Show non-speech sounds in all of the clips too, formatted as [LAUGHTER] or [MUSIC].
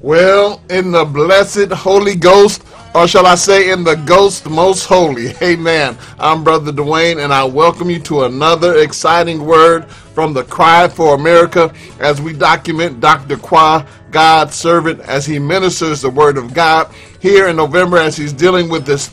Well, in the blessed Holy Ghost, or shall I say in the Ghost Most Holy, [LAUGHS] amen. I'm Brother Dwayne, and I welcome you to another exciting word from the Cry for America as we document Dr. Kwaw, God's servant, as he ministers the word of God here in November as he's dealing with this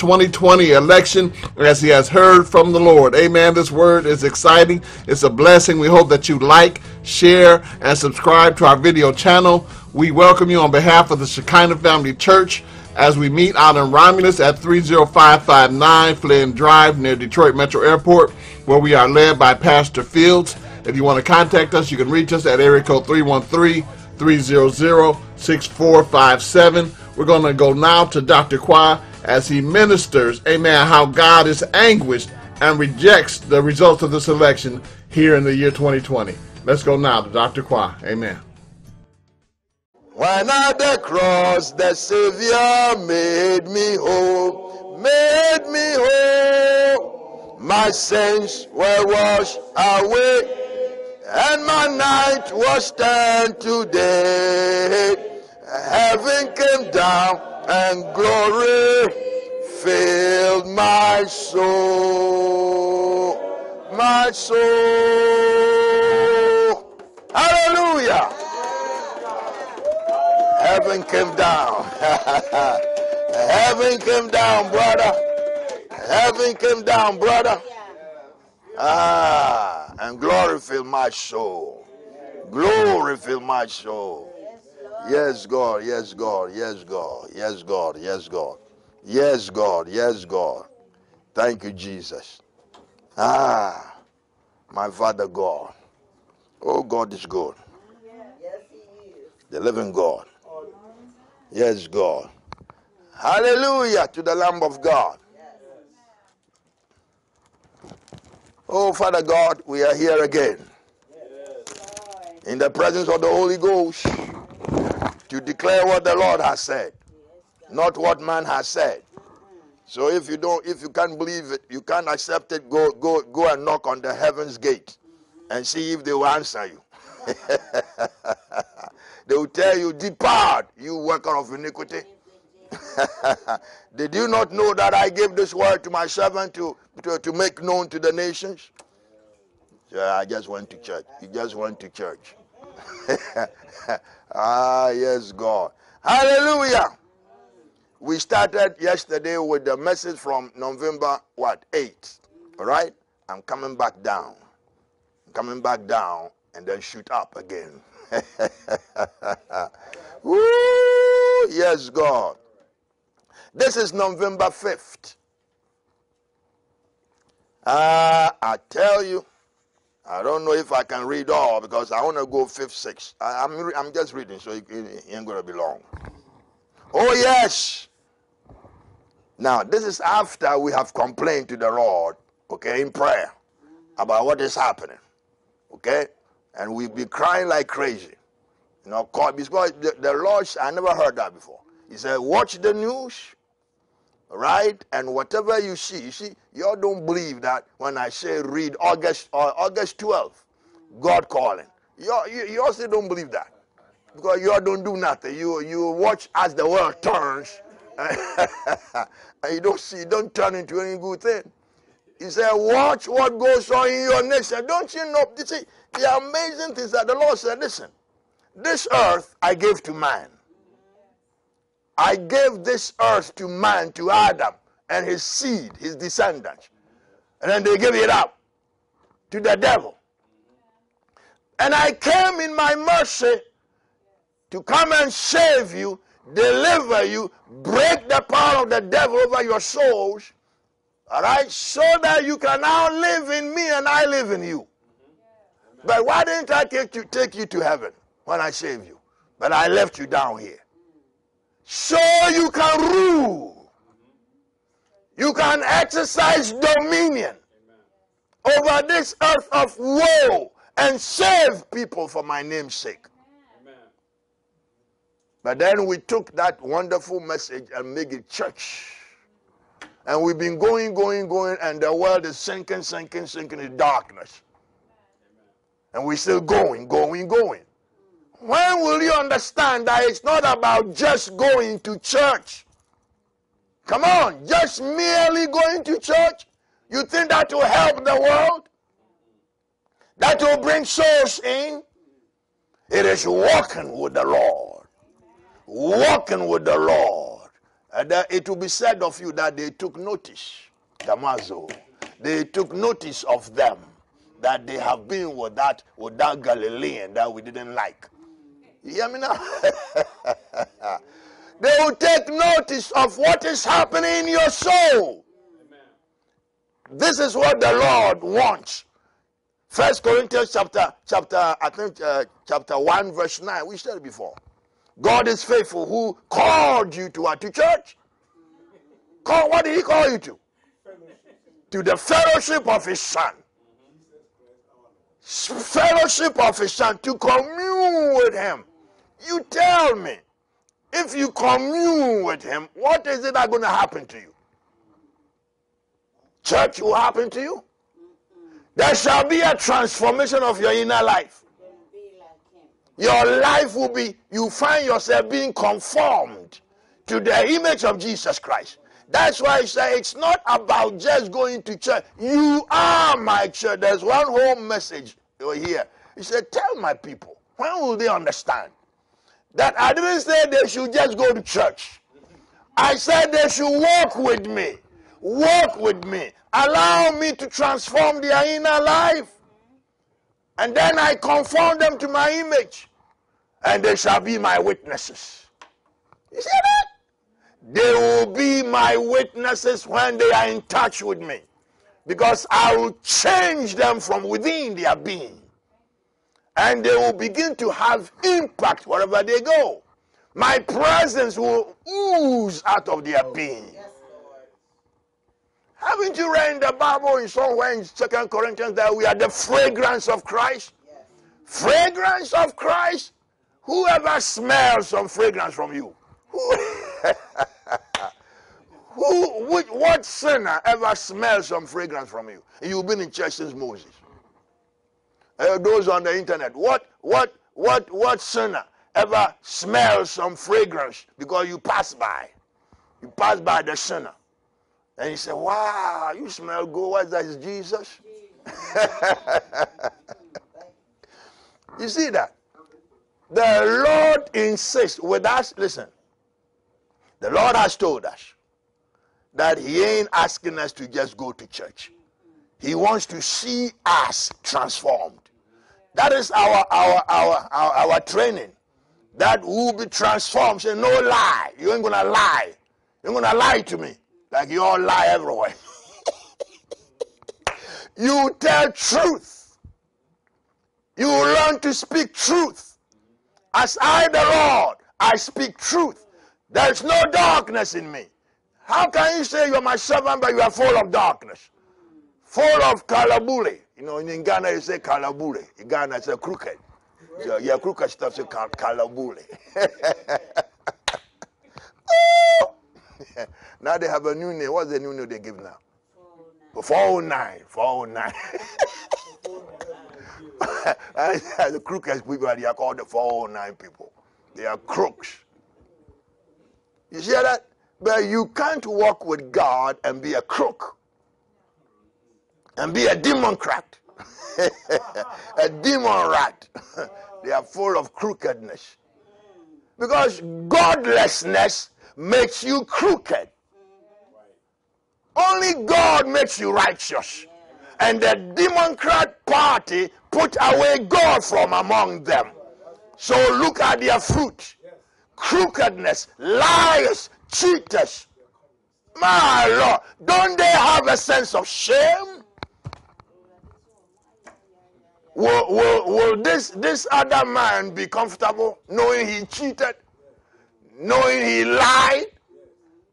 2020 election as he has heard from the Lord. Amen. This word is exciting. It's a blessing. We hope that you like, share, and subscribe to our video channel. We welcome you on behalf of the Shekinah Family Church as we meet out in Romulus at 30559 Flynn Drive near Detroit Metro Airport, where we are led by Pastor Fields. If you want to contact us, you can reach us at area code 313 300 6457. We're going to go now to Dr. Kwaw as he ministers, amen, how God is anguished and rejects the results of this election here in the year 2020. Let's go now to Dr. Kwaw. Amen. When at the cross the Savior made me whole, made me whole. My sins were washed away, and my night was turned to day. Heaven came down, and glory filled my soul, my soul. Hallelujah. Heaven came down. [LAUGHS] Heaven came down, brother. Heaven came down, brother. Ah, and glory fill my soul. Glory fill my soul. Yes, God. Yes, God. Yes, God. Yes, God. Yes, God. Yes, God. Yes, God. Thank you, Jesus. Ah, my Father God. Oh, God is good. The living God. Yes, God. Hallelujah to the Lamb of God. Oh, Father God, we are here again in the presence of the Holy Ghost to declare what the Lord has said, not what man has said. So if you don't, if you can't believe it, you can't accept it, go, go, go and knock on the heaven's gate and see if they will answer you. [LAUGHS] they will tell you, Depart, you worker of iniquity. [LAUGHS] Did you not know that I gave this word to my servant to, to, to make known to the nations? Yeah, I just went to church. You just went to church. [LAUGHS] ah, yes, God. Hallelujah. We started yesterday with the message from November, what, 8th. All right? I'm coming back down. I'm coming back down and then shoot up again. [LAUGHS] Woo! Yes, God. This is November 5th. Ah, I tell you, I don't know if I can read all because I want to go 5th, 6th. I, am I'm, I'm just reading, so it, it ain't going to be long. Oh, yes. Now, this is after we have complained to the Lord, okay, in prayer about what is happening, okay? And we be crying like crazy. You know, because the, the Lord, I never heard that before. He said, watch the news, right? And whatever you see, you see, you all don't believe that when I say read August or uh, August 12th, God calling. You, all, you, you also don't believe that because you all don't do nothing. You you watch as the world turns, [LAUGHS] and you don't see, don't turn into any good thing. He said, watch what goes on in your nation. Don't you know? You see, the amazing thing is that the Lord said, listen, this earth I gave to man. I gave this earth to man, to Adam and his seed, his descendants. And then they gave it up to the devil. And I came in my mercy to come and save you, deliver you, break the power of the devil over your souls, all right, so that you can now live in me and I live in you. But why didn't I take you, take you to heaven when I saved you? But I left you down here so you can rule. You can exercise dominion over this earth of woe and save people for my name's sake. But then we took that wonderful message and made it church. And we've been going, going, going, and the world is sinking, sinking, sinking in darkness. And we're still going, going, going. When will you understand that it's not about just going to church? Come on, just merely going to church? You think that will help the world? That will bring souls in? It is walking with the Lord. Walking with the Lord. And it will be said of you that they took notice. Damaso. They took notice of them that they have been with that with that Galilean that we didn't like. You hear me now? [LAUGHS] they will take notice of what is happening in your soul. This is what the Lord wants. First Corinthians chapter chapter I think uh, chapter one verse nine. We said it before. God is faithful who called you to what to church. Call what did He call you to? To the fellowship of His Son. Fellowship of His Son to commune with Him. You tell me, if you commune with him, what is it that going to happen to you? Church will happen to you. There shall be a transformation of your inner life. Your life will be, you find yourself being conformed to the image of Jesus Christ. That's why I say it's not about just going to church. You are my church. There's one whole message over here. He said, Tell my people, when will they understand? that I didn't say they should just go to church. I said they should walk with me. Walk with me. Allow me to transform their inner life. And then I conform them to my image. And they shall be my witnesses. You see that? They will be my witnesses when they are in touch with me. Because I will change them from within their being and they will begin to have impact wherever they go. My presence will ooze out of their being. Haven't you read in the Bible in somewhere in Second Corinthians that we are the fragrance of Christ? Yes. Fragrance of Christ? Whoever smells some fragrance from you? [LAUGHS] Who, which, what sinner ever smells some fragrance from you? You've been in church since Moses uh, those on the internet, what, what, what, what sinner ever smells some fragrance because you pass by? You pass by the sinner. And you say, wow, you smell good. What's that? Is Jesus? [LAUGHS] you see that? The Lord insists with us, listen, the Lord has told us that He ain't asking us to just go to church. He wants to see us transformed. That is our our our our, our training. That will be transformed. Say no lie. You ain't gonna lie. You're gonna lie to me. Like you all lie everywhere. [LAUGHS] you tell truth. You learn to speak truth. As I, the Lord, I speak truth. There is no darkness in me. How can you say you're my servant, but you are full of darkness? Full of kalabule. You know, in Ghana you say kalabule. In Ghana it's a crooked. So, yeah, crooked stuff say kalabule. oh! [LAUGHS] now they have a new name. What's the new name they give now? 409. 409. 409. [LAUGHS] the crooked people, they are called the 409 people. They are crooks. You see that? But you can't walk with God and be a crook and be a democrat, [LAUGHS] a demon rat. [LAUGHS] they are full of crookedness. Because godlessness makes you crooked. Only God makes you righteous. And the Democrat Party put away God from among them. So look at their fruit crookedness, liars, cheaters. My Lord, don't they have a sense of shame? Will, will, will this, this other man be comfortable knowing he cheated, knowing he lied?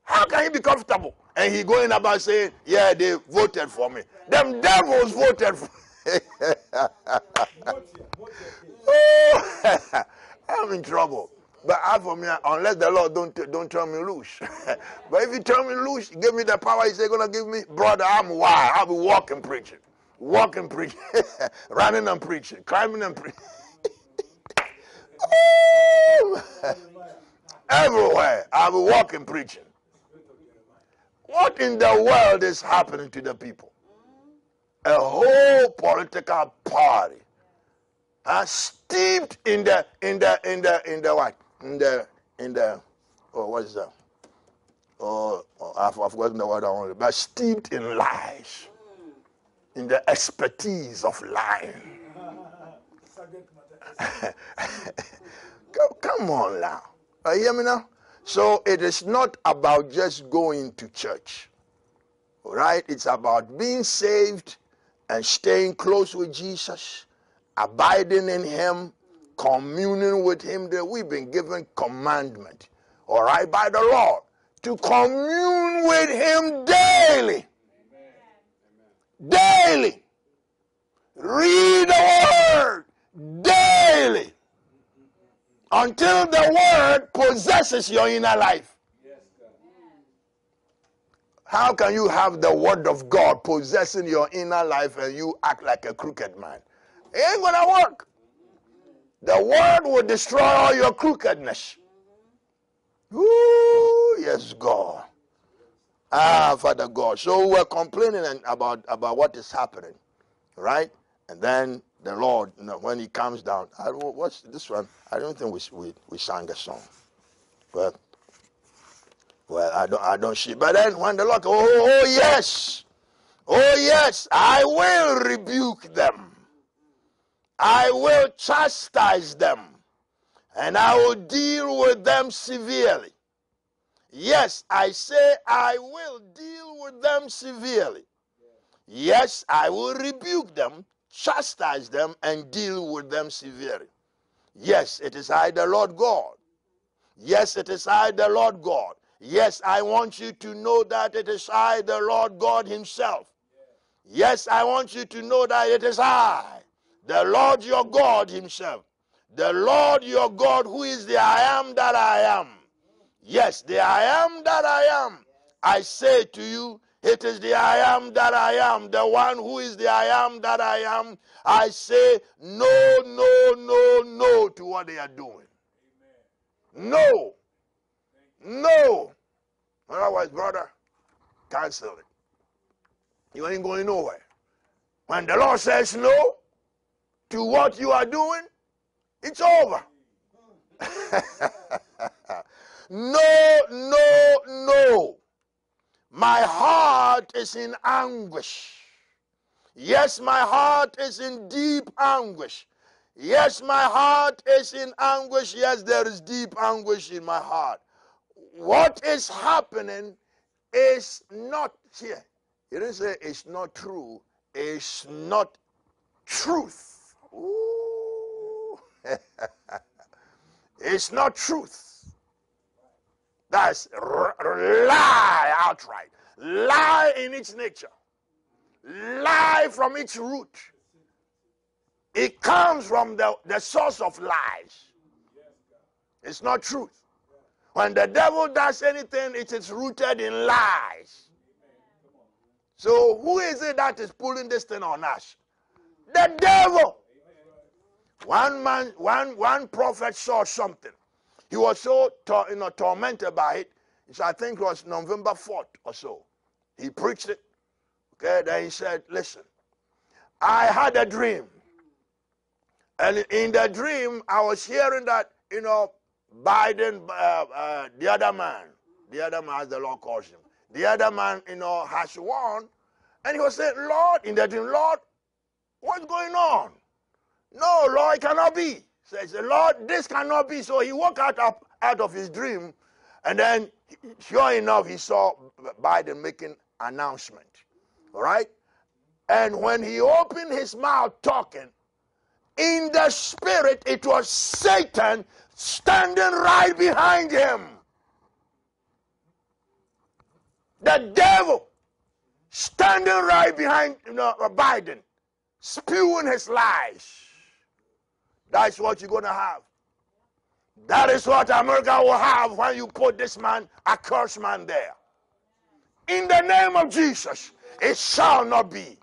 How can he be comfortable? And he going about saying, yeah, they voted for me. Them devils voted for oh, [LAUGHS] [LAUGHS] I'm in trouble. But as for me, unless the Lord don't don't turn me loose. [LAUGHS] but if He turn me loose, give me the power He's gonna give me, brother, I'm wild. I'll be walking preaching walking, preaching, [LAUGHS] running and preaching, climbing and preaching. [LAUGHS] Everywhere. I will be walking preaching. What in the world is happening to the people? A whole political party uh, steeped in the in the in the in the what in the in the oh what is that? Oh, oh I've, forgotten the word I wanted. But steeped in lies. In the expertise of lying. [LAUGHS] Come come on now. You hear me now? So it is not about just going to church. Right? It's about being saved and staying close with Jesus abiding in him, communing with him, that we've been given commandment, all right, by the Lord, to commune with him daily. Daily. Read the word daily until the word possesses your inner life. How can you have the word of God possessing your inner life and you act like a crooked man? It ain't to work. The word will destroy all your crookedness. Ooh, yes, God. Ah, Father God. So we're complaining about, about what is happening, right? And then the Lord, you know, when He comes down, I what's this one? I don't think we, we, we sang a song. But, well, I don't, I don't see. But then when the Lord, oh, oh yes, oh yes, I will rebuke them. I will chastise them and I will deal with them severely. Yes, I say I will deal with them severely. Yes, I will rebuke them, chastise them, and deal with them severely. Yes, it is I, the Lord God. Yes, it is I, the Lord God. Yes, I want you to know that it is I, the Lord God Himself. Yes, I want you to know that it is I, the Lord your God Himself. The Lord your God, who is the I am that I am. Yes, the I am that I am. I say to you, it is the I am that I am, the one who is the I am that I am. I say no, no, no, no to what they are doing. No. No. Otherwise, brother, cancel it. You ain't going nowhere. When the Lord says no, to what you are doing, it's over. [LAUGHS] no, no, no. My heart is in anguish. Yes, my heart is in deep anguish. Yes, my heart is in anguish. Yes, there is deep anguish in my heart. What is happening is not here. He didn't say it's not true. It's not truth. [LAUGHS] It's not truth. That's r- lie outright. Lie in its nature. Lie from its root. It comes from the, the source of lies. It's not truth. When the devil does anything, it is rooted in lies. So who is it that is pulling this thing on us? The devil. One man, one, one prophet saw something. He was so you know, tormented by it. So I think it was November 4th or so. He preached it. Okay, then he said, Listen, I had a dream. And in the dream, I was hearing that, you know, Biden, uh, uh, the other man, the other man, as the Lord calls him, the other man, you know, has won. And he was saying, Lord, in the dream, Lord, what's going on? No, Lord, it cannot be. Says the Lord, this cannot be. So he woke out, up, out of his dream, and then, sure enough, he saw Biden making announcement. All right? And when he opened his mouth talking, in the spirit, it was Satan standing right behind him. The devil standing right behind you know, Biden, spewing his lies. That's what you're going to have. That is what America will have when you put this man, a cursed man, there. In the name of Jesus, it shall not be.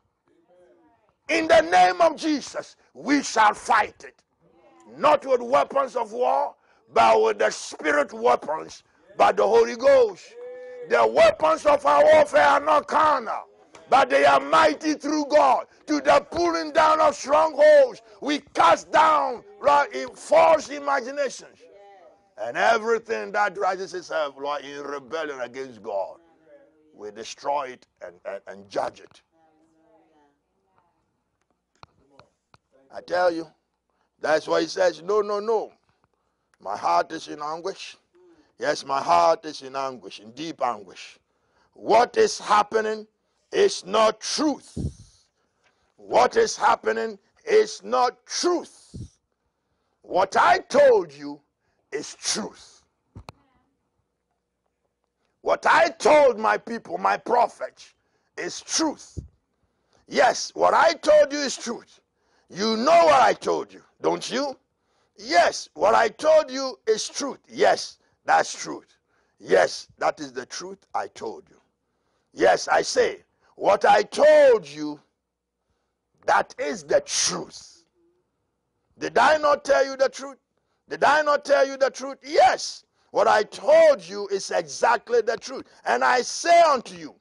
In the name of Jesus, we shall fight it. not with weapons of war, but with the spirit weapons by the Holy Ghost. The weapons of our warfare are not carnal, but they are mighty through God to the pulling down of strongholds. We cast down right, false imaginations and everything that rises itself Lord, in rebellion against God. We destroy it and, and, and judge it. I tell you, that's why he says, No, no, no. My heart is in anguish. Yes, my heart is in anguish, in deep anguish. What is happening is not truth. What is happening is not truth. What I told you is truth. What I told my people, my prophets, is truth. Yes, what I told you is truth. You know what I told you, don't you? Yes, what I told you is truth. Yes, that's truth. Yes, that is the truth I told you. Yes, I say, what I told you, that is the truth. Did I not tell you the truth? Did I not tell you the truth? Yes. What I told you is exactly the truth. And I say unto you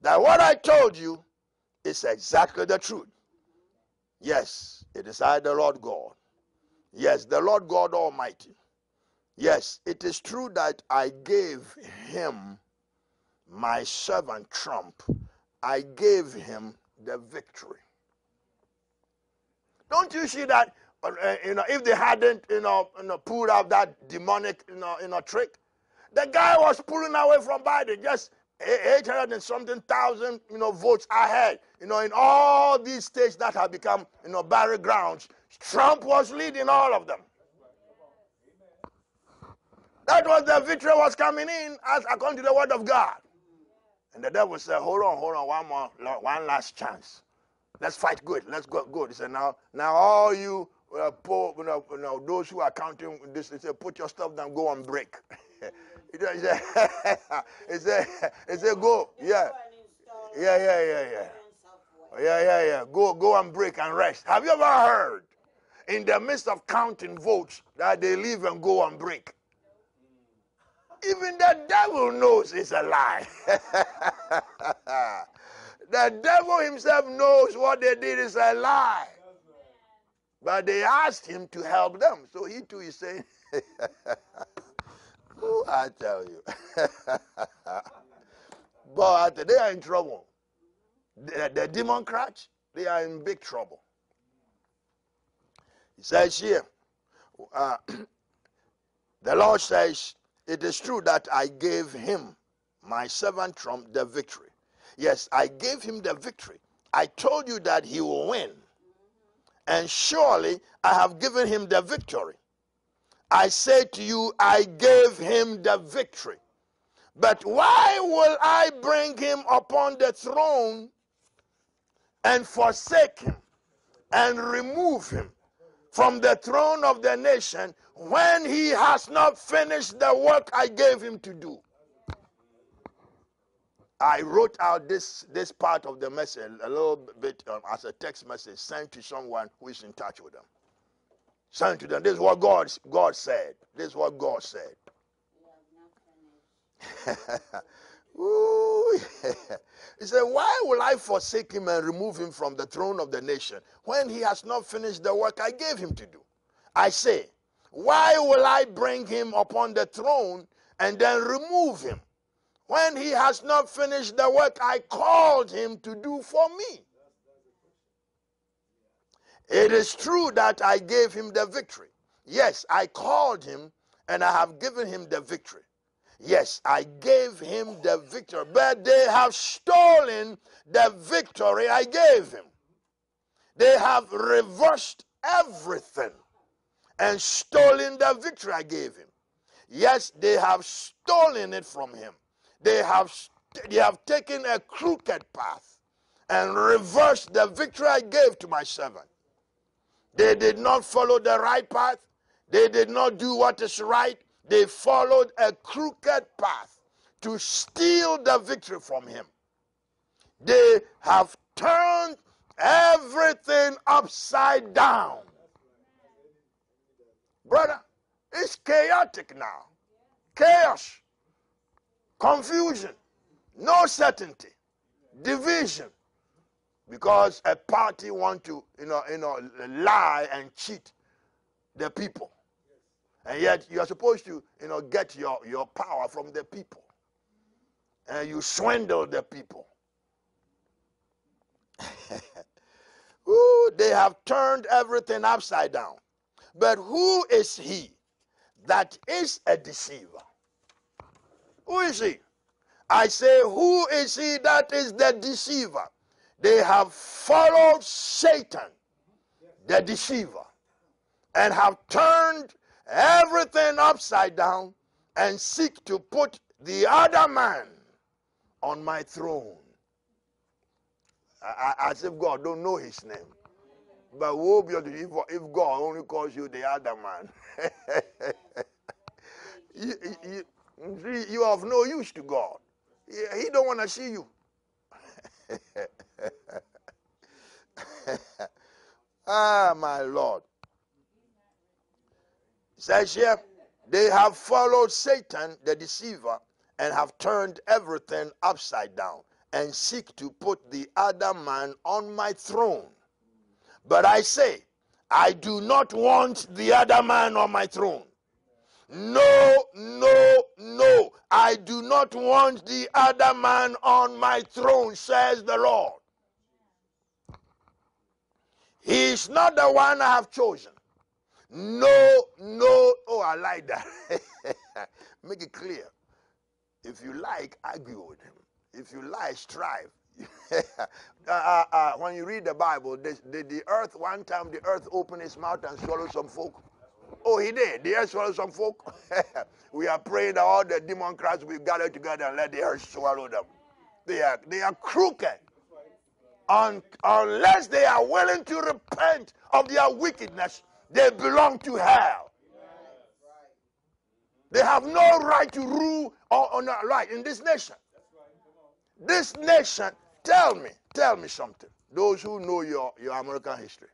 that what I told you is exactly the truth. Yes, it is I, the Lord God. Yes, the Lord God Almighty. Yes, it is true that I gave him my servant Trump. I gave him the victory. Don't you see that? Uh, you know, if they hadn't, you know, you know, pulled out that demonic, you know, you know, trick, the guy was pulling away from Biden, just 800 and something thousand, you know, votes ahead. You know, in all these states that have become, you know, barren grounds, Trump was leading all of them. That was the victory was coming in as according to the word of God. And the devil said, Hold on, hold on, one more, one last chance. Let's fight good. Let's go good. He said, Now, now all you uh, poor, you know, you know, those who are counting this, he said, Put your stuff down, go and break. [LAUGHS] he said, [LAUGHS] he said, he said, Go. Yeah. Yeah, yeah, yeah, yeah. Yeah, yeah, yeah. Go, go and break and rest. Have you ever heard in the midst of counting votes that they leave and go and break? Even the devil knows it's a lie. [LAUGHS] the devil himself knows what they did is a lie. But they asked him to help them. So he too is saying, [LAUGHS] Oh, I tell you. [LAUGHS] but they are in trouble. The, the crutch—they are in big trouble. He says here, uh, [CLEARS THROAT] the Lord says, It is true that I gave him, my servant Trump, the victory. Yes, I gave him the victory. I told you that he will win. And surely I have given him the victory. I say to you, I gave him the victory. But why will I bring him upon the throne and forsake him and remove him from the throne of the nation when he has not finished the work I gave him to do. I wrote out this, this part of the message a little bit um, as a text message sent to someone who is in touch with them. Sent to them. This is what God, God said. This is what God said. [LAUGHS] Ooh, [LAUGHS] yeah. He said, Why will I forsake him and remove him from the throne of the nation when he has not finished the work I gave him to do? I say, Why will I bring him upon the throne and then remove him when he has not finished the work I called him to do for me? It is true that I gave him the victory. Yes, I called him and I have given him the victory. Yes, I gave him the victory, but they have stolen the victory I gave him. They have reversed everything and stolen the victory I gave him. Yes, they have stolen it from him. They have, they have taken a crooked path and reversed the victory I gave to my servant. They did not follow the right path. They did not do what is right. They followed a crooked path to steal the victory from him. They have turned everything upside down. Brother, it's chaotic now. Chaos, confusion, no certainty, division. Because a party want to, you know, you know, lie and cheat the people. And yet you are supposed to, you know, get your, your power from the people. And you swindle the people. [LAUGHS] Ooh, they have turned everything upside down. But who is he that is a deceiver? Who is he? I say, who is he that is the deceiver? They have followed Satan, the deceiver, and have turned everything upside down and seek to put the other man on my throne. As if God don't know his name. But woe be unto you if God only calls you the other man. [LAUGHS] you, you, you have no use to God. He don't want to see you. [LAUGHS] ah, my Lord. Says here, they have followed Satan, the deceiver, and have turned everything upside down and seek to put the other man on my throne. But I say, I do not want the other man on my throne. No, no, no. I do not want the other man on my throne, says the Lord. He is not the one I have chosen. No, no. Oh, I like that. [LAUGHS] Make it clear. If you like, argue with him. If you like, strive. [LAUGHS] uh, uh, uh, when you read the Bible, the, the, the, earth, one time the earth opened its mouth and swallowed some folk. Oh, he did. The earth swallowed some folk. [LAUGHS] we are praying that all the Democrats will gather together and let the earth swallow them. They are, they are crooked. Un, unless they are willing to repent of their wickedness, they belong to hell. They have no right to rule or, or not right in this nation. This nation, tell me, tell me something. Those who know your, your American history.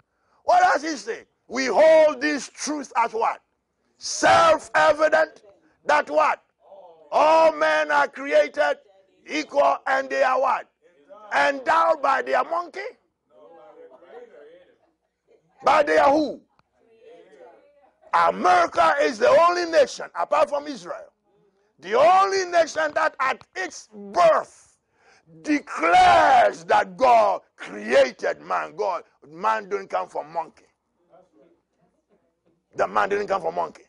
What does he say? We hold this truth as what? Self-evident. That what? All men are created equal and they are what? Endowed by their monkey? By their who? America is the only nation, apart from Israel, the only nation that at its birth declares that God created man. God, man didn't come from monkey. The man didn't come from monkey.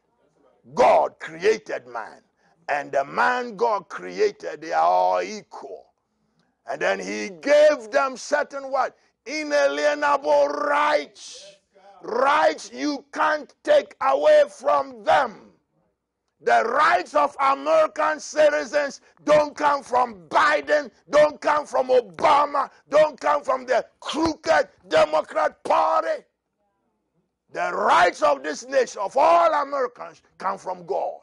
God created man. And the man God created, they are all equal. And then he gave them certain what? Inalienable rights rights you can't take away from them. The rights of American citizens don't come from Biden, don't come from Obama, don't come from the crooked Democrat Party. The rights of this nation, of all Americans, come from God.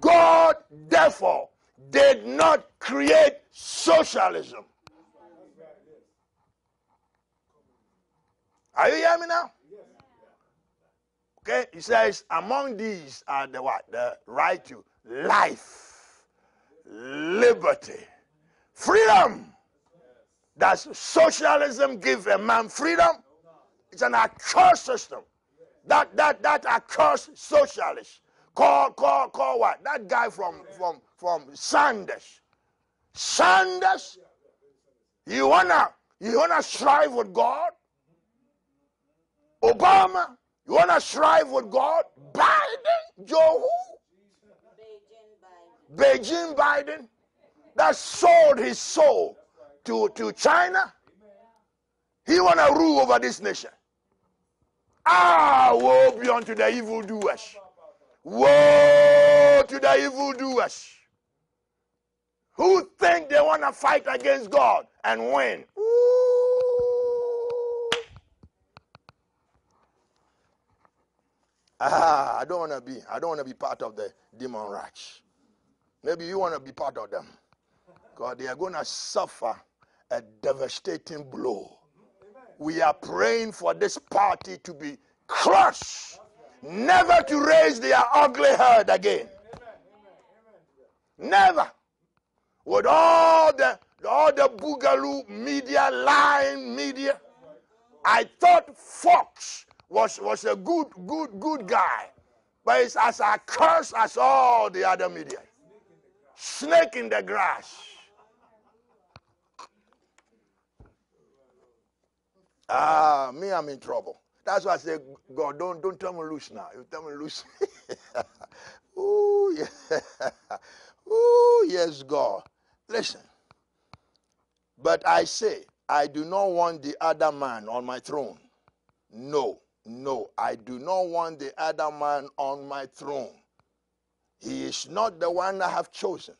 God, therefore, did not create socialism. Are you hearing me now? Okay, he says, among these are the what? The right to life, liberty, freedom. Does socialism give a man freedom? It's an accursed system. That that that accursed socialist. Call call call what? That guy from from from Sanders. Sanders. You wanna you wanna strive with God? Obama, you want to strive with God? Biden, Joe who? Beijing Biden. Beijing Biden that sold his soul to, to China. He want to rule over this nation. Ah, woe be unto the evildoers. Woe to the evildoers who think they want to fight against God and win. Ah, I don't want to be. I don't want to be part of the demon rush. Maybe you want to be part of them, because they are going to suffer a devastating blow. We are praying for this party to be crushed never to raise their ugly head again. Never. With all the all the boogaloo media, lying media, I thought Fox was, was a good, good, good guy. But it's as a curse as all the other media. Snake in the grass. Ah, me, I'm in trouble. That's why I say, God, don't, don't tell me loose now. You tell me loose. [LAUGHS] Ooh, yeah. Ooh, yes, God. Listen. But I say, I do not want the other man on my throne. No, no, I do not want the other man on my throne. He is not the one I have chosen.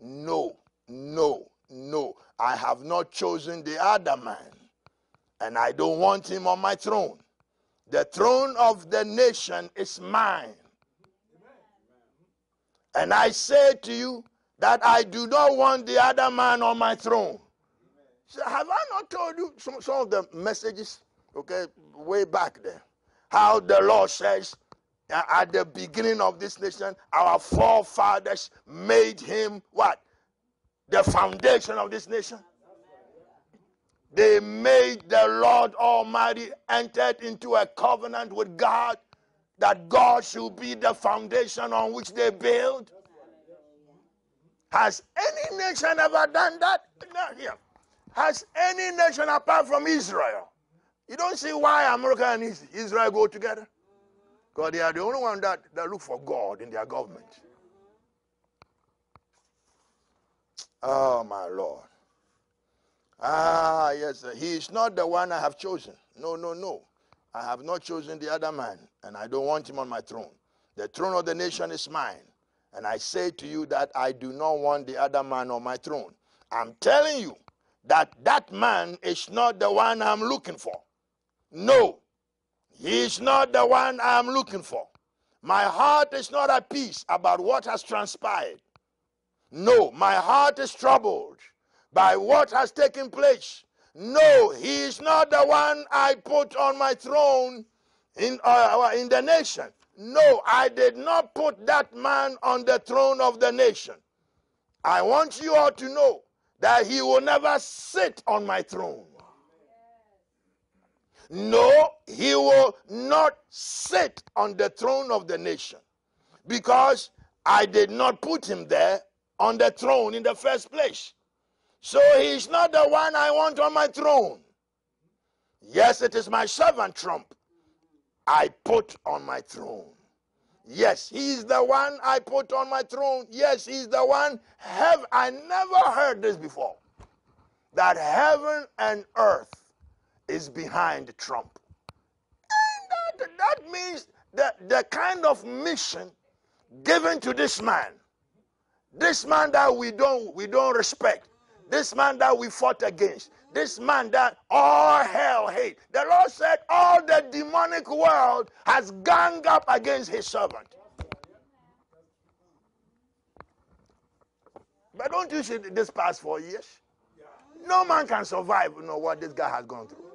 No, no, no. I have not chosen the other man. And I don't want him on my throne. The throne of the nation is mine. And I say to you that I do not want the other man on my throne. So have I not told you some, some of the messages, okay, way back there? How the Lord says at the beginning of this nation, our forefathers made him what? The foundation of this nation. They made the Lord Almighty entered into a covenant with God that God should be the foundation on which they build. Has any nation ever done that? Not here. Has any nation apart from Israel? You don't see why America and Israel go together? Because they are the only one that, that look for God in their government. Oh, my Lord. Ah, yes, sir. he is not the one I have chosen. No, no, no. I have not chosen the other man, and I don't want him on my throne. The throne of the nation is mine. And I say to you that I do not want the other man on my throne. I'm telling you, that that man is not the one I'm looking for. No, he is not the one I'm looking for. My heart is not at peace about what has transpired. No, my heart is troubled by what has taken place. No, he is not the one I put on my throne in, uh, in the nation. No, I did not put that man on the throne of the nation. I want you all to know that he will never sit on my throne. No, he will not sit on the throne of the nation because I did not put him there on the throne in the first place. So he's not the one I want on my throne. Yes, it is my servant Trump I put on my throne. Yes, he's the one I put on my throne. Yes, he's the one. Have I never heard this before? That heaven and earth is behind Trump. And that, that means that the kind of mission given to this man, this man that we don't we don't respect, this man that we fought against, this man that all hell hate. The Lord said all the demonic world has ganged up against his servant. But don't you see this past four years? No man can survive you know what this guy has gone through.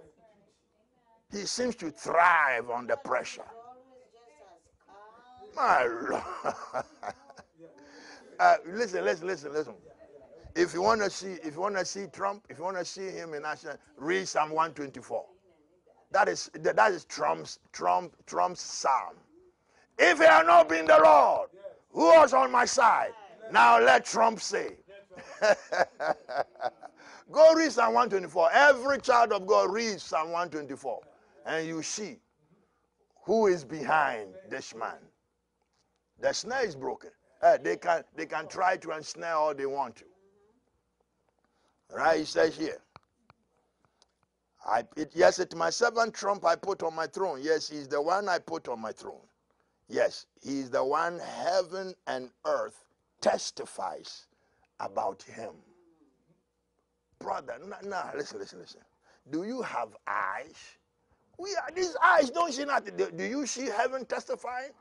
He seems to thrive under pressure. My Lord. [LAUGHS] uh, listen, listen, listen, listen. If you want to see, if you want to see Trump, if you want to see him in action, read Psalm 124. That is that is Trump's Trump Trump's psalm. If it had not been the Lord who was on my side, now let Trump say. [LAUGHS] Go read Psalm 124. Every child of God reads Psalm 124, and you see who is behind this man. The snare is broken. Uh, they can they can try to ensnare all they want to. Right? He says here. I, it, yes, it's my servant Trump I put on my throne. Yes, he's the one I put on my throne. Yes, he's the one heaven and earth testifies about him. Brother, now, nah, listen, listen, listen. Do you have eyes? We are, these eyes don't see nothing. Do, do you see heaven testifying?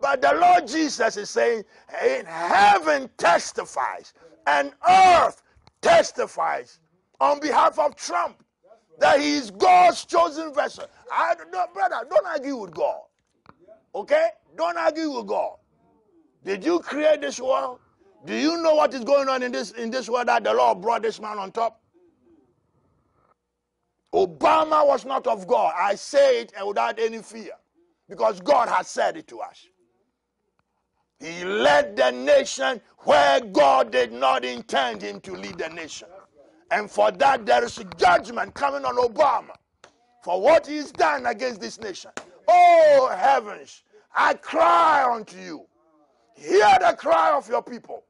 But the Lord Jesus is saying, hey, heaven testifies and earth testifies on behalf of Trump that he is God's chosen vessel. I don't, brother, don't argue with God. Okay? Don't argue with God. Did you create this world? Do you know what is going on in this in this world that the Lord brought this man on top? Obama was not of God. I say it without any fear because God has said it to us. He led the nation where God did not intend him to lead the nation. And for that, there is a judgment coming on Obama for what he's done against this nation. Oh, heavens, I cry unto you. Hear the cry of your people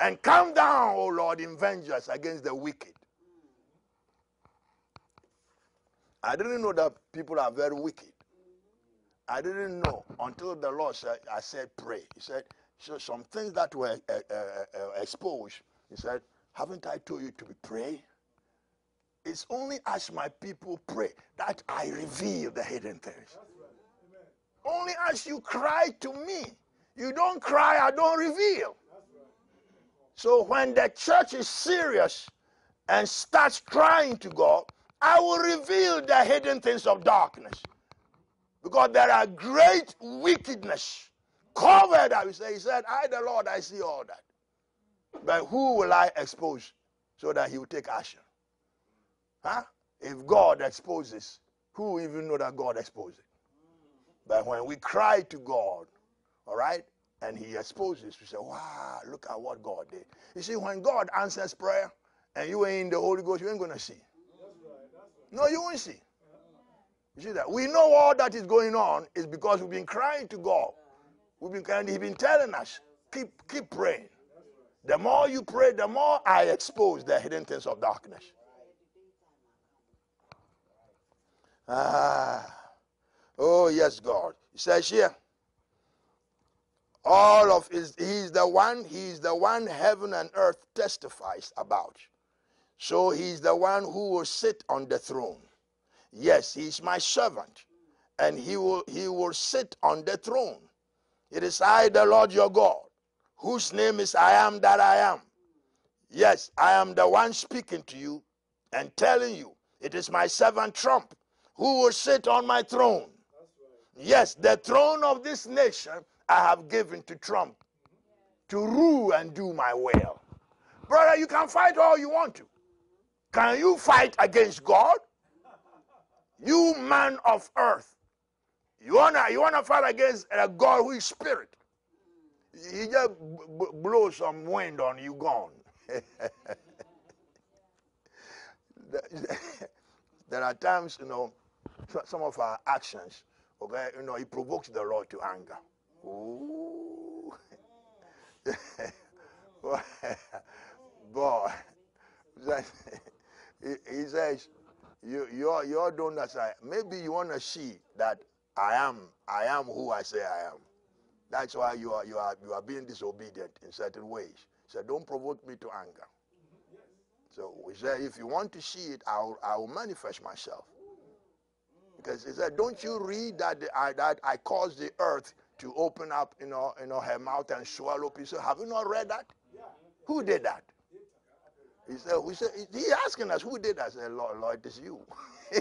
and come down, O Lord, in vengeance against the wicked. I didn't know that people are very wicked. I didn't know until the Lord said, I said, pray. He said, so some things that were uh, uh, uh, exposed, he said, haven't I told you to be pray? It's only as my people pray that I reveal the hidden things. Right. Only as you cry to me. You don't cry, I don't reveal. Right. So when the church is serious and starts crying to God, I will reveal the hidden things of darkness. Because there are great wickedness covered. I say, He said, I, the Lord, I see all that. But who will I expose so that he will take action? Huh? If God exposes, who even know that God exposes? But when we cry to God, all right, and he exposes, we say, wow, look at what God did. You see, when God answers prayer and you ain't in the Holy Ghost, you ain't going to see. No, you won't see. You see that? We know all that is going on is because we've been crying to God. We've been crying, He's been telling us, keep, keep praying. The more you pray, the more I expose the hidden things of darkness. Ah. Oh, yes, God. He says here, all of his, he's the one, he's the one heaven and earth testifies about. So he's the one who will sit on the throne. Yes, he's my servant, and he will he will sit on the throne. It is I, the Lord your God, whose name is I am that I am. Yes, I am the one speaking to you and telling you it is my servant Trump who will sit on my throne. Yes, the throne of this nation I have given to Trump to rule and do my will. Brother, you can fight all you want to. Can you fight against God? You man of earth. You wanna you wanna fight against a God who is spirit. He just b- some wind on you, gone. [LAUGHS] there are times, you know, some of our actions, okay, you know, it provokes the Lord to anger. Ooh. [LAUGHS] Boy, [LAUGHS] he says, you, you're, you're doing that. Maybe you want to see that I am, I am who I say I am. That's why you are, you are, you are being disobedient in certain ways. So don't provoke me to anger. So he said, if you want to see it, I'll, I'll manifest myself. Because he said, don't you read that I, that I caused the earth to open up, you know, you know, her mouth and swallow people? Have you not read that? Who did that? He said, we said, he asking us, who did that? I said, Lord, Lord, it's you. [LAUGHS] he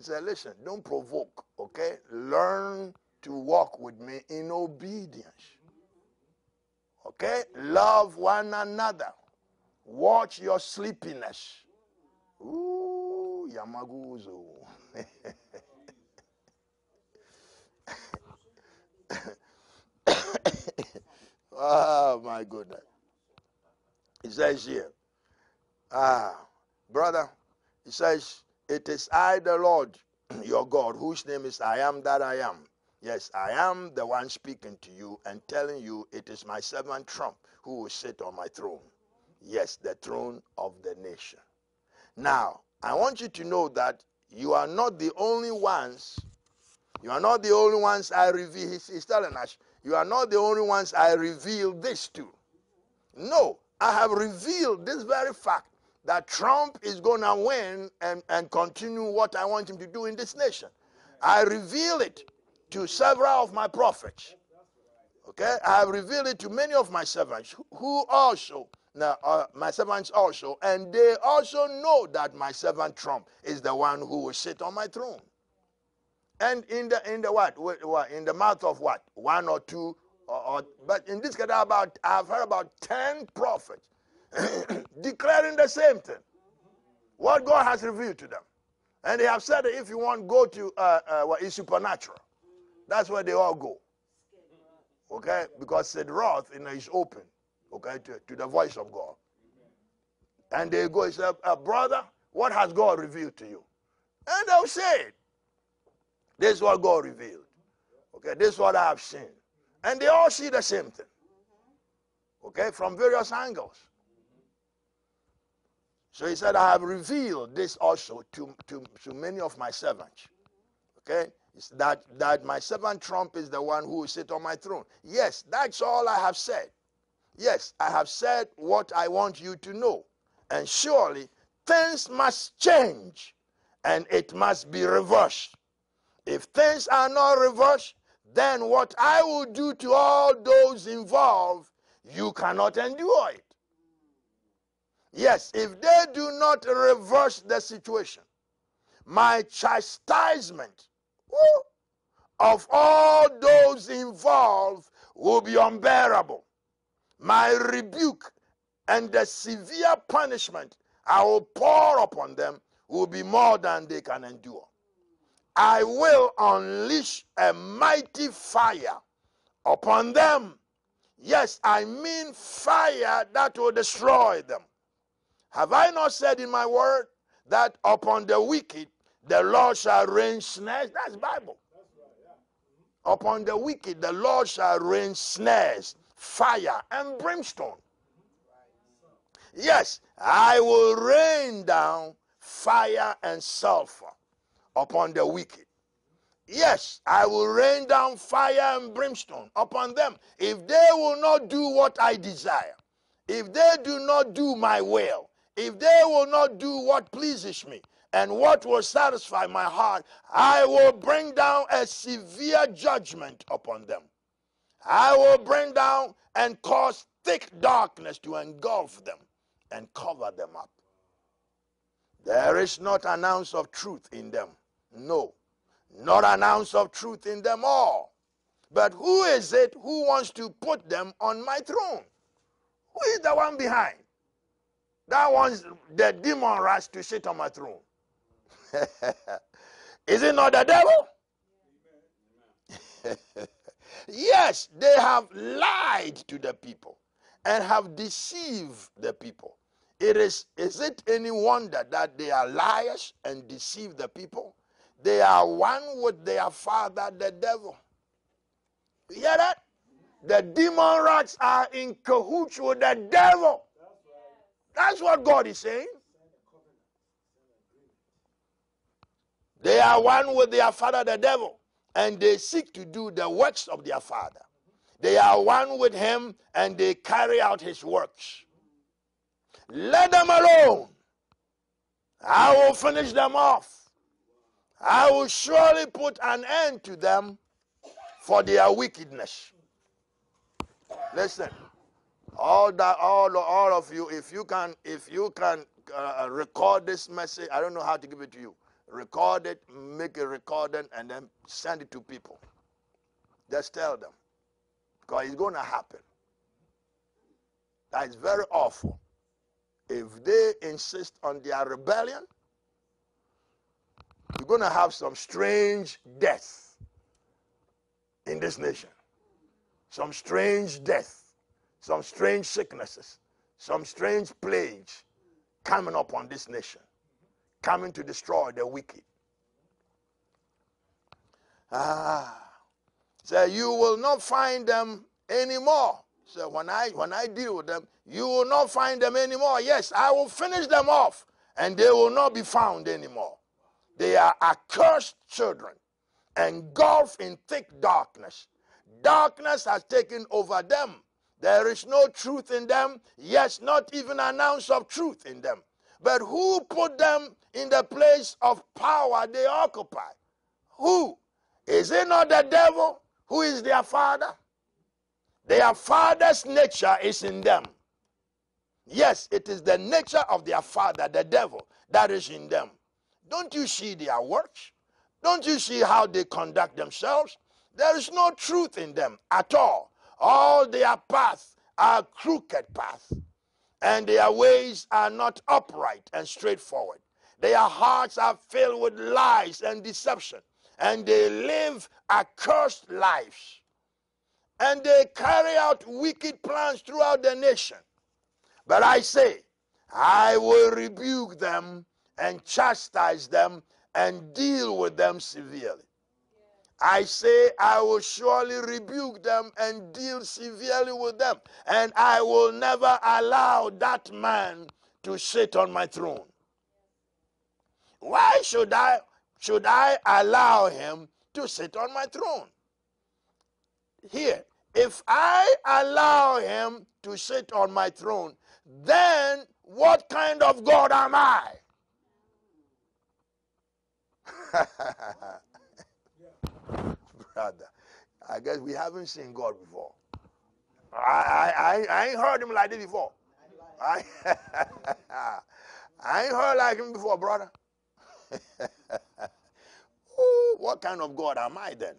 said, listen, don't provoke, okay? Learn to walk with me in obedience. Okay? Love one another. Watch your sleepiness. Ooh, Yamaguzo. [LAUGHS] oh, [COUGHS] my goodness. He says here, ah, brother, he says, it is I, the Lord, [CLEARS THROAT] your God, whose name is I am that I am. Yes, I am the one speaking to you and telling you it is my servant Trump who will sit on my throne. Yes, the throne of the nation. Now, I want you to know that you are not the only ones. You are not the only ones I reveal. He's, he's telling us, you are not the only ones I reveal this to. No, I have revealed this very fact that Trump is going to win and, and continue what I want him to do in this nation. I reveal it to several of my prophets. Okay, I have revealed it to many of my servants who also, now, uh, my servants also, and they also know that my servant Trump is the one who will sit on my throne. and in the in the what? in the mouth of what? One or two or, but in this case about I've heard about ten prophets [CLEARS THROAT] declaring the same thing. What God has revealed to them. And they have said that if you want, go to uh, uh, what is supernatural. That's where they all go. Okay? Because Sid Roth you know, is open, okay, to, to the voice of God. And they go, said, uh, Brother, what has God revealed to you? And they'll say. This is what God revealed. Okay, this is what I have seen. And they all see the same thing. Okay, from various angles. So he said, I have revealed this also to, to, to many of my servants. Okay? It's that, that my servant Trump is the one who will sit on my throne. Yes, that's all I have said. Yes, I have said what I want you to know. And surely things must change and it must be reversed. If things are not reversed, then what I will do to all those involved, you cannot endure it. Yes, if they do not reverse the situation, my chastisement woo, of all those involved will be unbearable. My rebuke and the severe punishment I will pour upon them will be more than they can endure. I will unleash a mighty fire upon them. Yes, I mean fire that will destroy them. Have I not said in my word that upon the wicked the Lord shall rain snares? That's Bible. Upon the wicked the Lord shall rain snares, fire, and brimstone. Yes, I will rain down fire and sulfur upon the wicked. Yes, I will rain down fire and brimstone upon them if they will not do what I desire, if they do not do my will, if they will not do what pleases me and what will satisfy my heart, I will bring down a severe judgment upon them. I will bring down and cause thick darkness to engulf them and cover them up. There is not an ounce of truth in them. No, not an ounce of truth in them all. But who is it who wants to put them on my throne? Who is the one behind? That wants the demon rats to sit on my throne. [LAUGHS] Is it not the devil? [LAUGHS] yes, they have lied to the people and have deceived the people. It is, is it any wonder that they are liars and deceive the people? They are one with their father, the devil. You hear that? The demon rats are in cahoots with the devil. That's what God is saying. They are one with their father, the devil, and they seek to do the works of their father. They are one with him and they carry out his works. Let them alone. I will finish them off. I will surely put an end to them for their wickedness. Listen, all that all all of you if you can if you can uh, record this message i don't know how to give it to you. Record it make a recording and then send it to people. Just tell them. Because it's going to happen. That is very awful. If they insist on their rebellion you're going to have some strange death in this nation some strange death some strange sicknesses, some strange plagues coming upon this nation, coming to destroy the wicked. Ah, so you will not find them anymore. So when I when I deal with them, you will not find them anymore. Yes, I will finish them off, and they will not be found anymore. They are accursed children, engulfed in thick darkness. Darkness has taken over them there is no truth in them, yes, not even an ounce of truth in them. But who put them in the place of power they occupy? Who? Is it not the devil who is their father? Their father's nature is in them. Yes, it is the nature of their father, the devil, that is in them. Don't you see their works? Don't you see how they conduct themselves? There is no truth in them at all. All their paths are crooked paths, and their ways are not upright and straightforward. Their hearts are filled with lies and deception, and they live accursed lives. And they carry out wicked plans throughout the nation. But I say, I will rebuke them and chastise them and deal with them severely. I say, I will surely rebuke them and deal severely with them, and I will never allow that man to sit on my throne. Why should I should I allow him to sit on my throne? Here, if I allow him to sit on my throne, then what kind of God am I? [LAUGHS] Brother, I guess we haven't seen God before. I, I, I ain't heard him like this before. I, [LAUGHS] I ain't heard like him before, brother. [LAUGHS] Ooh, what kind of God am I then?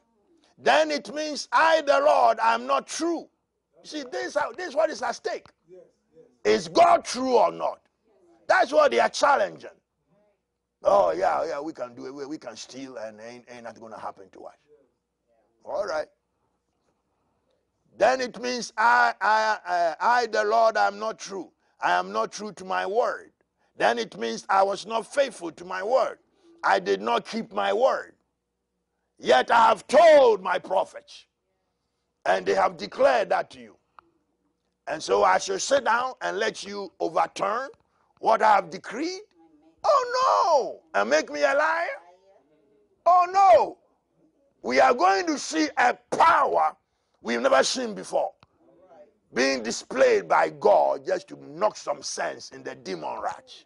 Then it means I, the Lord, I'm not true. See, this, this is what is at stake. Is God true or not? That's what they are challenging. Oh, yeah, yeah, we can do it. We can steal and ain't, ain't nothing going to happen to us. All right. Then it means I, I, I, I, the Lord, I'm not true. I am not true to my word. Then it means I was not faithful to my word. I did not keep my word. Yet I have told my prophets, and they have declared that to you. And so I shall sit down and let you overturn what I have decreed. Oh no! And make me a liar? Oh no! We are going to see a power we've never seen before being displayed by God just to knock some sense in the demon rats.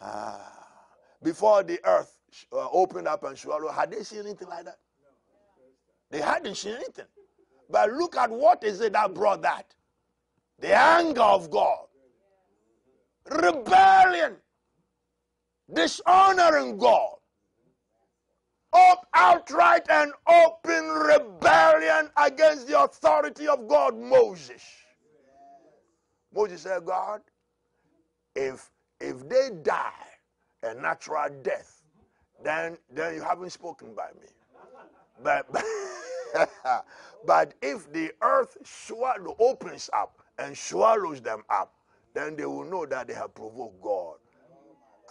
Ah. Before the earth uh, opened up and swallowed, had they seen anything like that? They hadn't seen anything. But look at what is it that brought that? The anger of God. Rebellion. Dishonoring God. Outright and open rebellion against the authority of God, Moses. Moses said, God, if if they die a natural death, then then you haven't spoken by me. But [LAUGHS] but if the earth swallow opens up and swallows them up, then they will know that they have provoked God.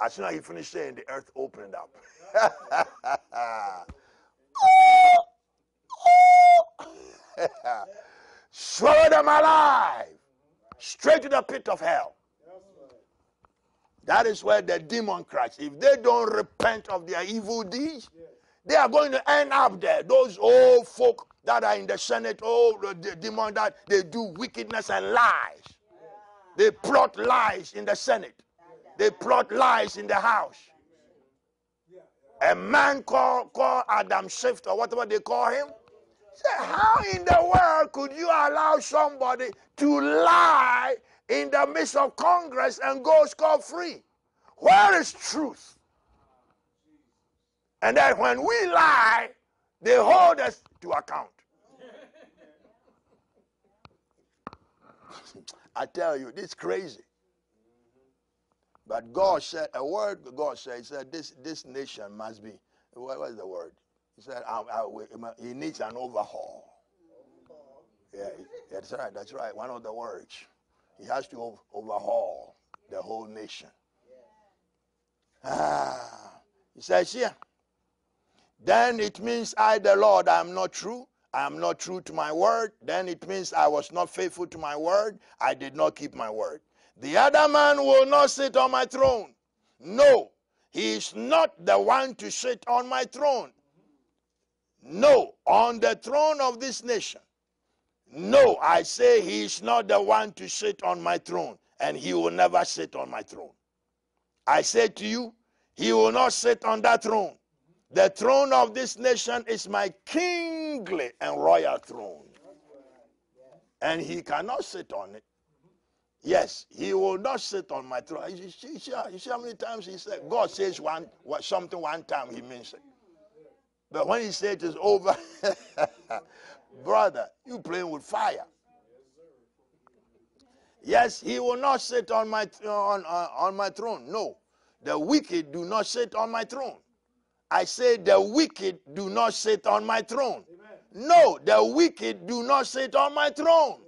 As soon as he finished saying, the earth opened up. [LAUGHS] Swallow them alive, straight to the pit of hell. That is where the demon cracks. If they don't repent of their evil deeds, they are going to end up there. Those old folk that are in the Senate, oh, the demon that they do wickedness and lies. They plot lies in the Senate. They plot lies in the House. A man called, called Adam Schiff or whatever they call him. Say, how in the world could you allow somebody to lie in the midst of Congress and go scot free. Where is truth? And then when we lie, they hold us to account. [LAUGHS] I tell you, this is crazy. But God said, a word God said, He said, this, this nation must be, what was the word? He said, I, I, he needs an overhaul. Yeah, that's right, that's right, one of the words. He has to overhaul the whole nation. Ah, he says here, then it means I, the Lord, I am not true. I am not true to my word. Then it means I was not faithful to my word. I did not keep my word. The other man will not sit on my throne. No, he is not the one to sit on my throne. No, on the throne of this nation. No, I say he is not the one to sit on my throne, and he will never sit on my throne. I say to you, he will not sit on that throne. The throne of this nation is my kingly and royal throne. And he cannot sit on it. Yes, he will not sit on my throne. You see, you see, you see how many times he said, God says one something one time, he means it. But when he says it's over, [LAUGHS] brother, you playing with fire. Yes, he will not sit on my on, on, on my throne. No, the wicked do not sit on my throne. I say the wicked do not sit on my throne. No, the wicked do not sit on my throne.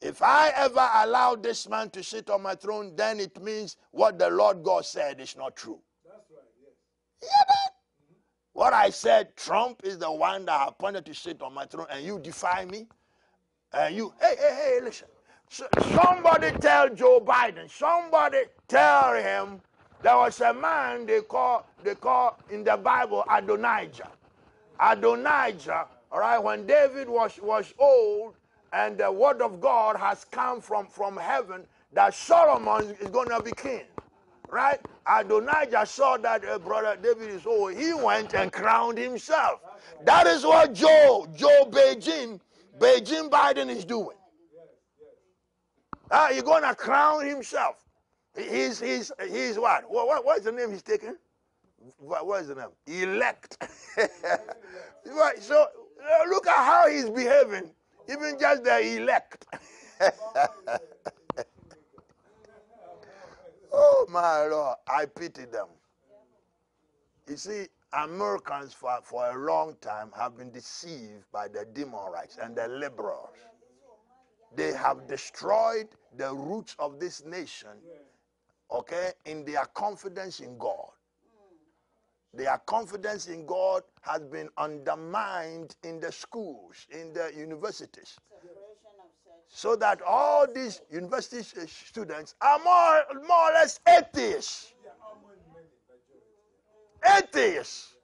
If I ever allow this man to sit on my throne, then it means what the Lord God said is not true. That's right, yes. Yeah, mm-hmm. What I said, Trump is the one that appointed to sit on my throne, and you defy me? And you, hey, hey, hey, listen. somebody tell Joe Biden, somebody tell him there was a man they call they call in the Bible Adonijah. Adonijah, all right, when David was, was old and the word of God has come from, from heaven that Solomon is going to be king. Right? Adonijah saw that uh, brother David is old. He went and crowned himself. That is what Joe, Joe Beijing, Beijing Biden is doing. Uh, he's going to crown himself. He's, he's, he's what? What, what? What is the name he's taking? What, is the name? Elect. [LAUGHS] right, so uh, look at how he's behaving. Even just the elect. [LAUGHS] oh my Lord, I pity them. You see, Americans for, for a long time have been deceived by the demon rights and the liberals. They have destroyed the roots of this nation okay, in their confidence in God. Their confidence in God has been undermined in the schools, in the universities. So that all these university eh, students are more, more or less atheists. Atheists.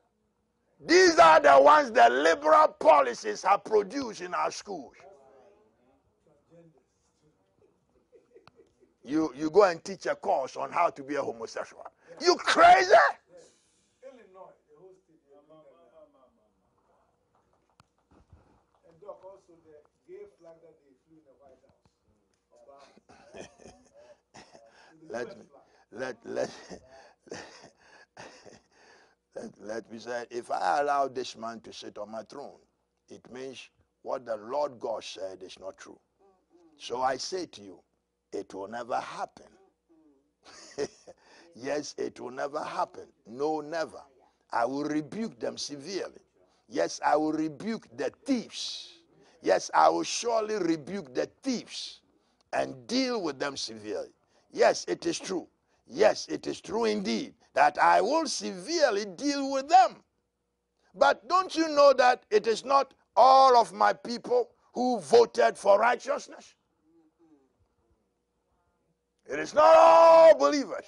These are the ones the liberal policies have produced in our schools. you, you go and teach a course on how to be a homosexual. You crazy? Illinois, the whole state. And Doc, also the gay flag that they flew in the White House. Let me, let, let, let, let me say, if I allow this man to sit on my throne, it means what the Lord God said is not true. So I say to you, it will never happen. [LAUGHS] yes, it will never happen. No, never. I will rebuke them severely. Yes, I will rebuke the thieves. Yes, I will surely rebuke the thieves and deal with them severely. Yes, it is true. Yes, it is true indeed that I will severely deal with them. But don't you know that it is not all of my people who voted for righteousness? It is not all believers.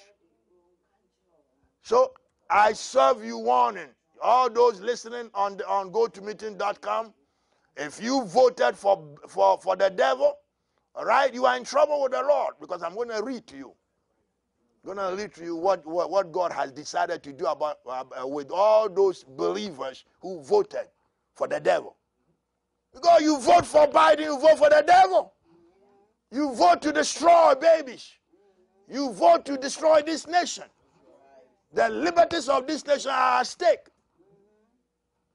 So I serve you warning. All those listening on the, on gotomeeting.com, if you voted for, for, for the devil, all right, you are in trouble with the Lord because I'm going to read to you. I'm going to read to you what, what, what God has decided to do about uh, with all those believers who voted for the devil. Because you vote for Biden, you vote for the devil. You vote to destroy babies. You vote to destroy this nation. The liberties of this nation are at stake.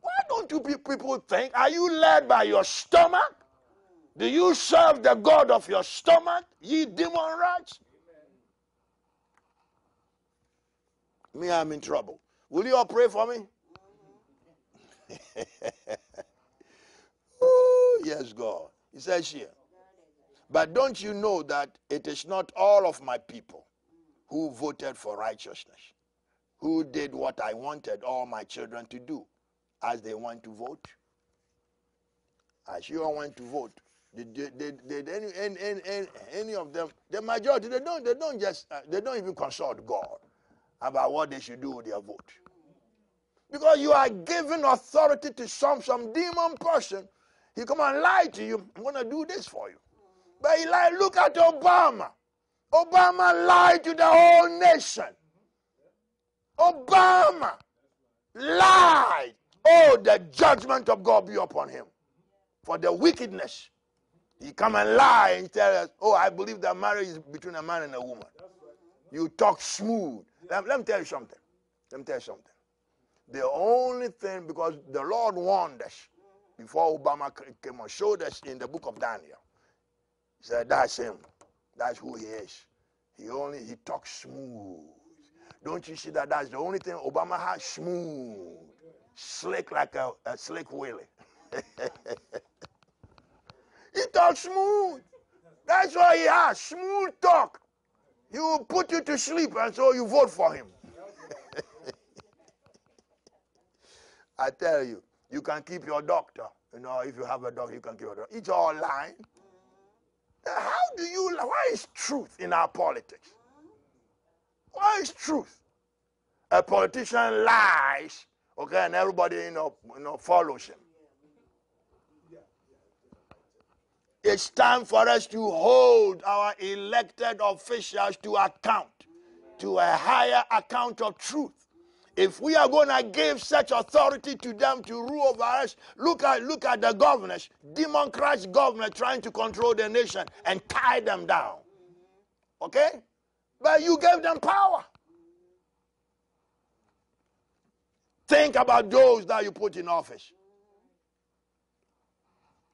Why don't you people think? Are you led by your stomach? Do you serve the God of your stomach, ye demon rats? Me, I'm in trouble. Will you all pray for me? [LAUGHS] Ooh, yes, God. He says here. But don't you know that it is not all of my people who voted for righteousness, who did what I wanted all my children to do as they went to vote? As you all went to vote, did, did, did, any, any, any, any of them, the majority, they don't, they don't just, uh, they don't even consult God about what they should do with their vote. Because you are giving authority to some, some demon person. He come and lie to you. I'm going to do this for you. But he lied. Look at Obama. Obama lied to the whole nation. Obama lied. Oh, the judgment of God be upon him for the wickedness He come and lie and tell us, oh, I believe that marriage is between a man and a woman. You talk smooth. Let, let me tell you something. Let me tell you something. The only thing, because the Lord warned us before Obama came and showed us in the book of Daniel. He said, That's him. That's who he is. He only he talks smooth. Don't you see that that's the only thing Obama has smooth, slick like a, a slick wheelie. [LAUGHS] he talks smooth. That's why he has smooth talk. He will put you to sleep, and so you vote for him. [LAUGHS] I tell you, you can keep your doctor. You know, if you have a doctor, you can keep your doctor. It's all lying. How do you, why is truth in our politics? Why is truth? A politician lies, okay, and everybody, you know, you know follows him. It's time for us to hold our elected officials to account, to a higher account of truth. If we are going to give such authority to them to rule over us, look at look at the governors, Democrats governor trying to control the nation and tie them down. Okay? But you gave them power. Think about those that you put in office.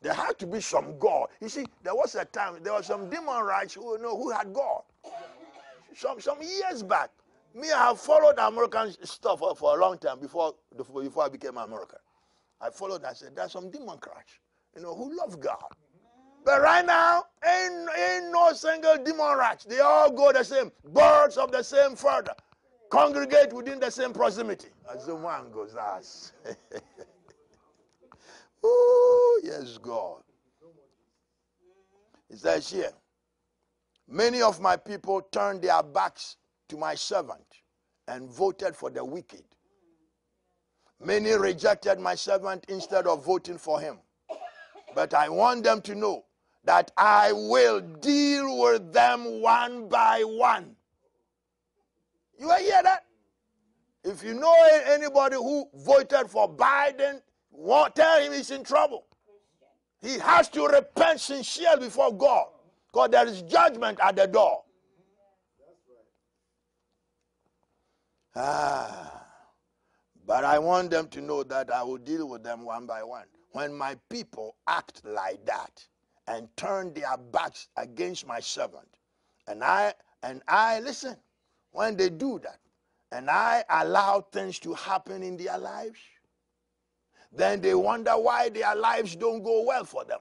There had to be some God. You see, there was a time, there were some demon rights who, you know, who had God. Some, some years back. Me, I have followed American stuff for, for a long time before, before I became American. I followed, I said, there's some demon Democrats, you know, who love God. But right now, ain't, ain't no single demon rats. They all go the same. Birds of the same feather. Congregate within the same proximity. As the one goes, us. [LAUGHS] Oh, yes, God. It says here, many of my people turned their backs to my servant and voted for the wicked. Many rejected my servant instead of voting for him. But I want them to know that I will deal with them one by one. You hear that? If you know anybody who voted for Biden tell him he's in trouble. He has to repent sincerely before God because there is judgment at the door. Ah, but I want them to know that I will deal with them one by one. When my people act like that and turn their backs against my servant, and I and I listen, when they do that, and I allow things to happen in their lives, then they wonder why their lives don't go well for them.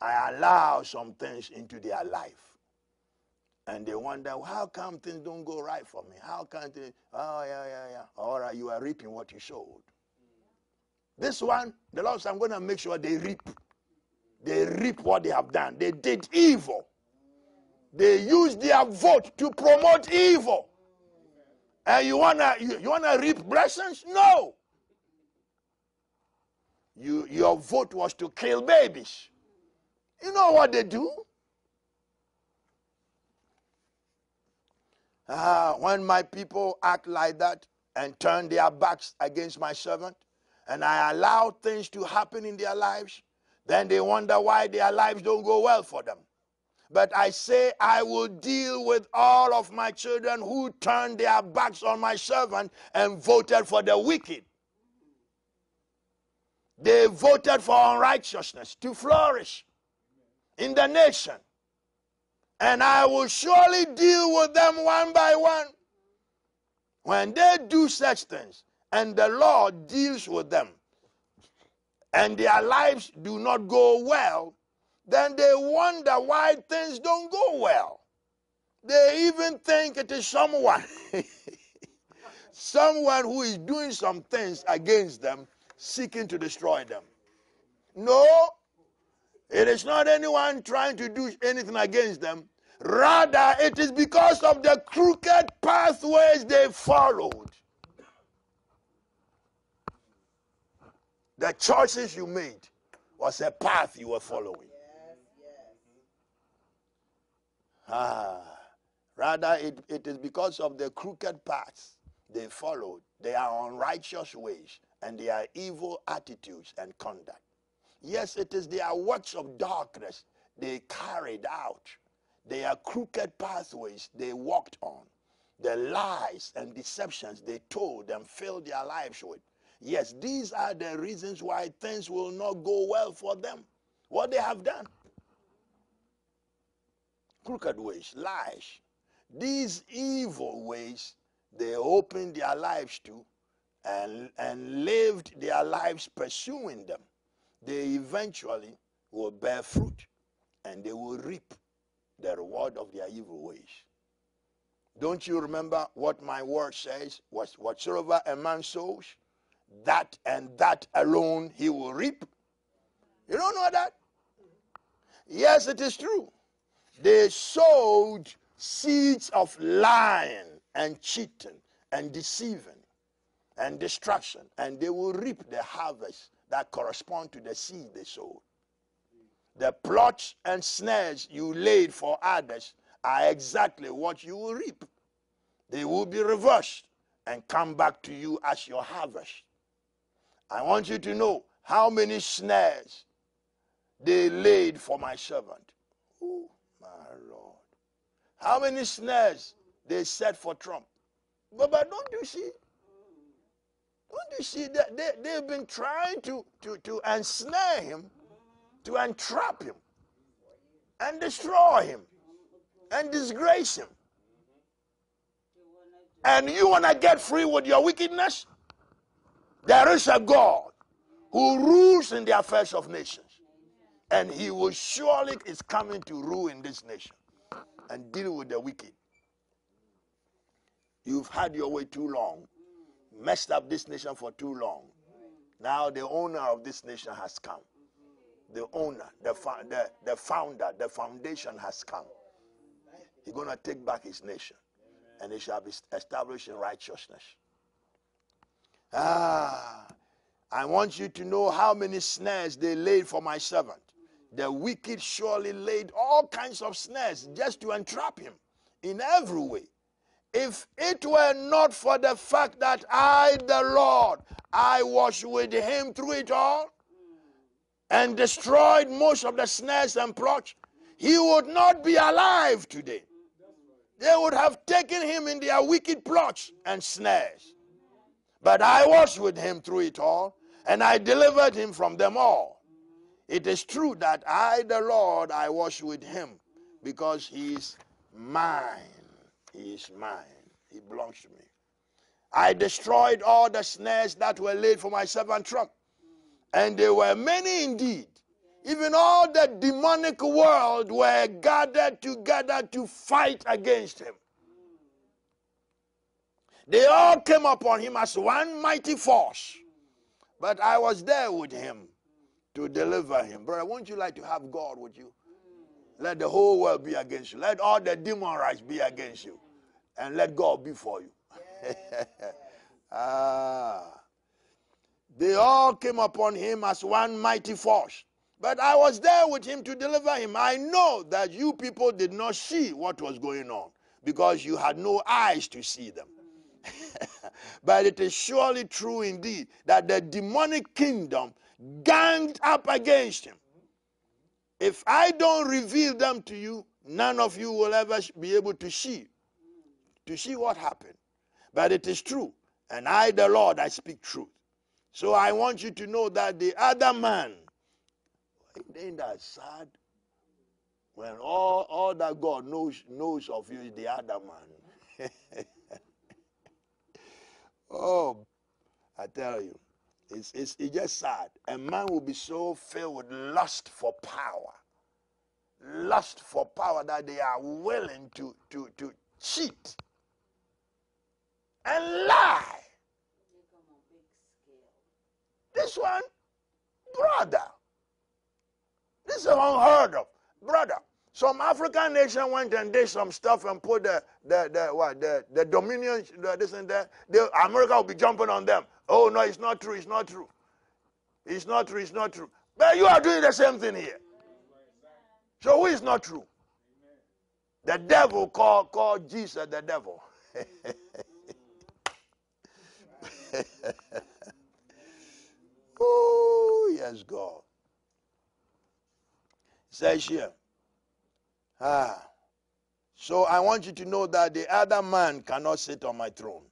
I allow some things into their life. And they wonder, how come things don't go right for me? How can they? Oh, yeah, yeah, yeah. All right, you are reaping what you sowed. This one, the Lord said, I'm going to make sure they reap. They reap what they have done. They did evil. They used their vote to promote evil. And you wanna you, you wanna reap blessings? No. You your vote was to kill babies. You know what they do? Ah, when my people act like that and turn their backs against my servant, and I allow things to happen in their lives, then they wonder why their lives don't go well for them. But I say, I will deal with all of my children who turned their backs on my servant and voted for the wicked. They voted for unrighteousness to flourish in the nation. And I will surely deal with them one by one. When they do such things, and the Lord deals with them, and their lives do not go well, then they wonder why things don't go well. They even think it is someone, [LAUGHS] someone who is doing some things against them, seeking to destroy them. No, it is not anyone trying to do anything against them. Rather, it is because of the crooked pathways they followed. The choices you made was a path you were following. Ah, rather, it, it is because of the crooked paths they followed, their unrighteous ways, and their evil attitudes and conduct. Yes, it is their works of darkness they carried out, their crooked pathways they walked on, the lies and deceptions they told and filled their lives with. Yes, these are the reasons why things will not go well for them. What they have done. Crooked ways, lies. These evil ways they opened their lives to and, and lived their lives pursuing them. They eventually will bear fruit and they will reap the reward of their evil ways. Don't you remember what my word says? Was whatsoever a man sows, that and that alone he will reap. You don't know that? Yes, it is true. They sowed seeds of lying and cheating and deceiving and destruction, and they will reap the harvest that correspond to the seed they sowed. The plots and snares you laid for others are exactly what you will reap. They will be reversed and come back to you as your harvest. I want you to know how many snares they laid for my servant. Oh, Lord. How many snares they set for Trump. But, but don't you see? Don't you see that they, they've been trying to, to, to ensnare him, to entrap him, and destroy him, and disgrace him. And you want to get free with your wickedness? There is a God who rules in the affairs of nations. And he will surely is coming to rule in this nation and deal with the wicked. You've had your way too long, messed up this nation for too long. Now the owner of this nation has come. The owner, the, the, the founder, the foundation has come. He's going to take back his nation and it shall be established in righteousness. Ah, I want you to know how many snares they laid for my servant. The wicked surely laid all kinds of snares just to entrap him in every way. If it were not for the fact that I, the Lord, I was with him through it all and destroyed most of the snares and plots, he would not be alive today. They would have taken him in their wicked plots and snares. But I was with him through it all, and I delivered him from them all. It is true that I, the Lord, I was with him because he is mine. He is mine. He belongs to me. I destroyed all the snares that were laid for my servant Trump. And there were many indeed. Even all the demonic world were gathered together to fight against him. They all came upon him as one mighty force. But I was there with him to deliver him. Brother, wouldn't you like to have God with you? Let the whole world be against you. Let all the demon rights be against you. And let God be for you. [LAUGHS] ah. They all came upon him as one mighty force. But I was there with him to deliver him. I know that you people did not see what was going on because you had no eyes to see them. [LAUGHS] but it is surely true indeed that the demonic kingdom ganged up against him. If I don't reveal them to you, none of you will ever be able to see to see what happened. But it is true, and I the Lord I speak truth. So I want you to know that the other man ain't that sad when all, all that God knows knows of you is the other man. [LAUGHS] oh, I tell you. It's, it's, it's just sad. A man will be so filled with lust for power, lust for power that they are willing to, to, to cheat and lie. This one, brother, this is unheard of. Brother, some African nation went and did some stuff and put the the the what the the dominion the, this and that. The, America will be jumping on them. Oh, no, it's not true. It's not true. It's not true. It's not true. But you are doing the same thing here. So who is not true? The devil called, called Jesus the devil. [LAUGHS] oh, yes, God. Says here. Ah. So I want you to know that the other man cannot sit on my throne.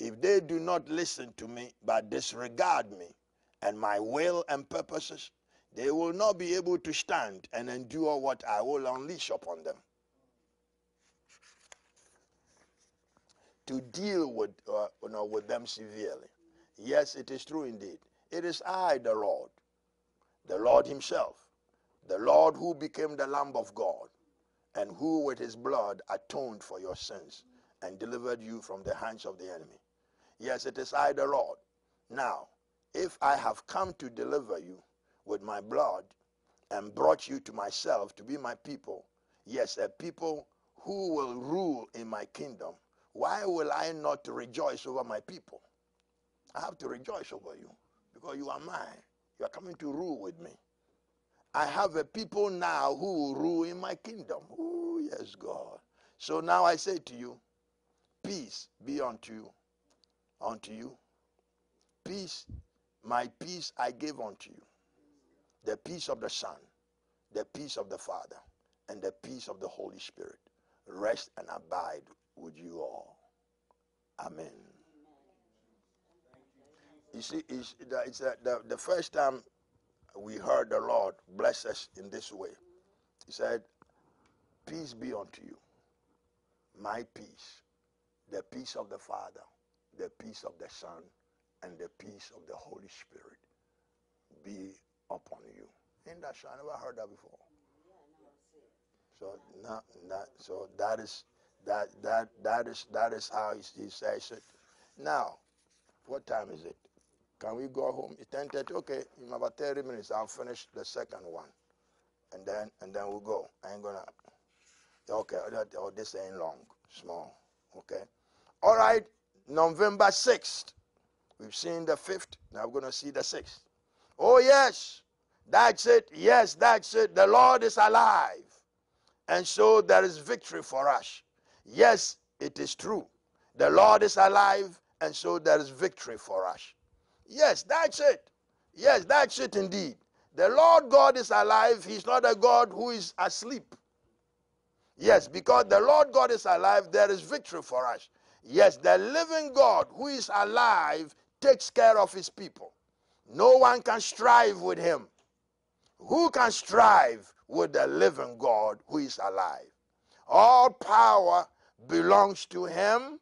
If they do not listen to me but disregard me and my will and purposes, they will not be able to stand and endure what I will unleash upon them. To deal with, uh, you know, with them severely. Yes, it is true indeed. It is I, the Lord, the Lord Himself, the Lord who became the Lamb of God, and who with His blood atoned for your sins and delivered you from the hands of the enemy. Yes, it is I, the Lord. Now, if I have come to deliver you with my blood and brought you to myself to be my people, yes, a people who will rule in my kingdom, why will I not rejoice over my people? I have to rejoice over you because you are mine. You are coming to rule with me. I have a people now who will rule in my kingdom. Oh, yes, God. So now I say to you, peace be unto you, unto you. Peace, my peace I give unto you. The peace of the Son, the peace of the Father, and the peace of the Holy Spirit rest and abide with you all. Amen. You see, it's, it's the, the, the first time we heard the Lord bless us in this way. He said, Peace be unto you, my peace, the peace of the Father, the peace of the Son, and the peace of the Holy Spirit be upon you. Ain't that I never heard that before. So not, not, so that is that that that is that is how he, he says it. Now, what time is it? Can we go home? It's 10:30. Okay, in about 30 minutes, I'll finish the second one, and then and then we'll go. I ain't gonna. Okay, oh, oh this ain't long, small. Okay. All right. November 6th. We've seen the 5th. Now we're gonna see the 6th. Oh yes, that's it. Yes, that's it. The Lord is alive, and so there is victory for us. Yes, it is true. The Lord is alive, and so there is victory for us. Yes, that's it. Yes, that's it indeed. The Lord God is alive. He's not a God who is asleep. Yes, because the Lord God is alive, there is victory for us. Yes, the living God who is alive takes care of his people. No one can strive with him. Who can strive with the living God who is alive? All power belongs to him,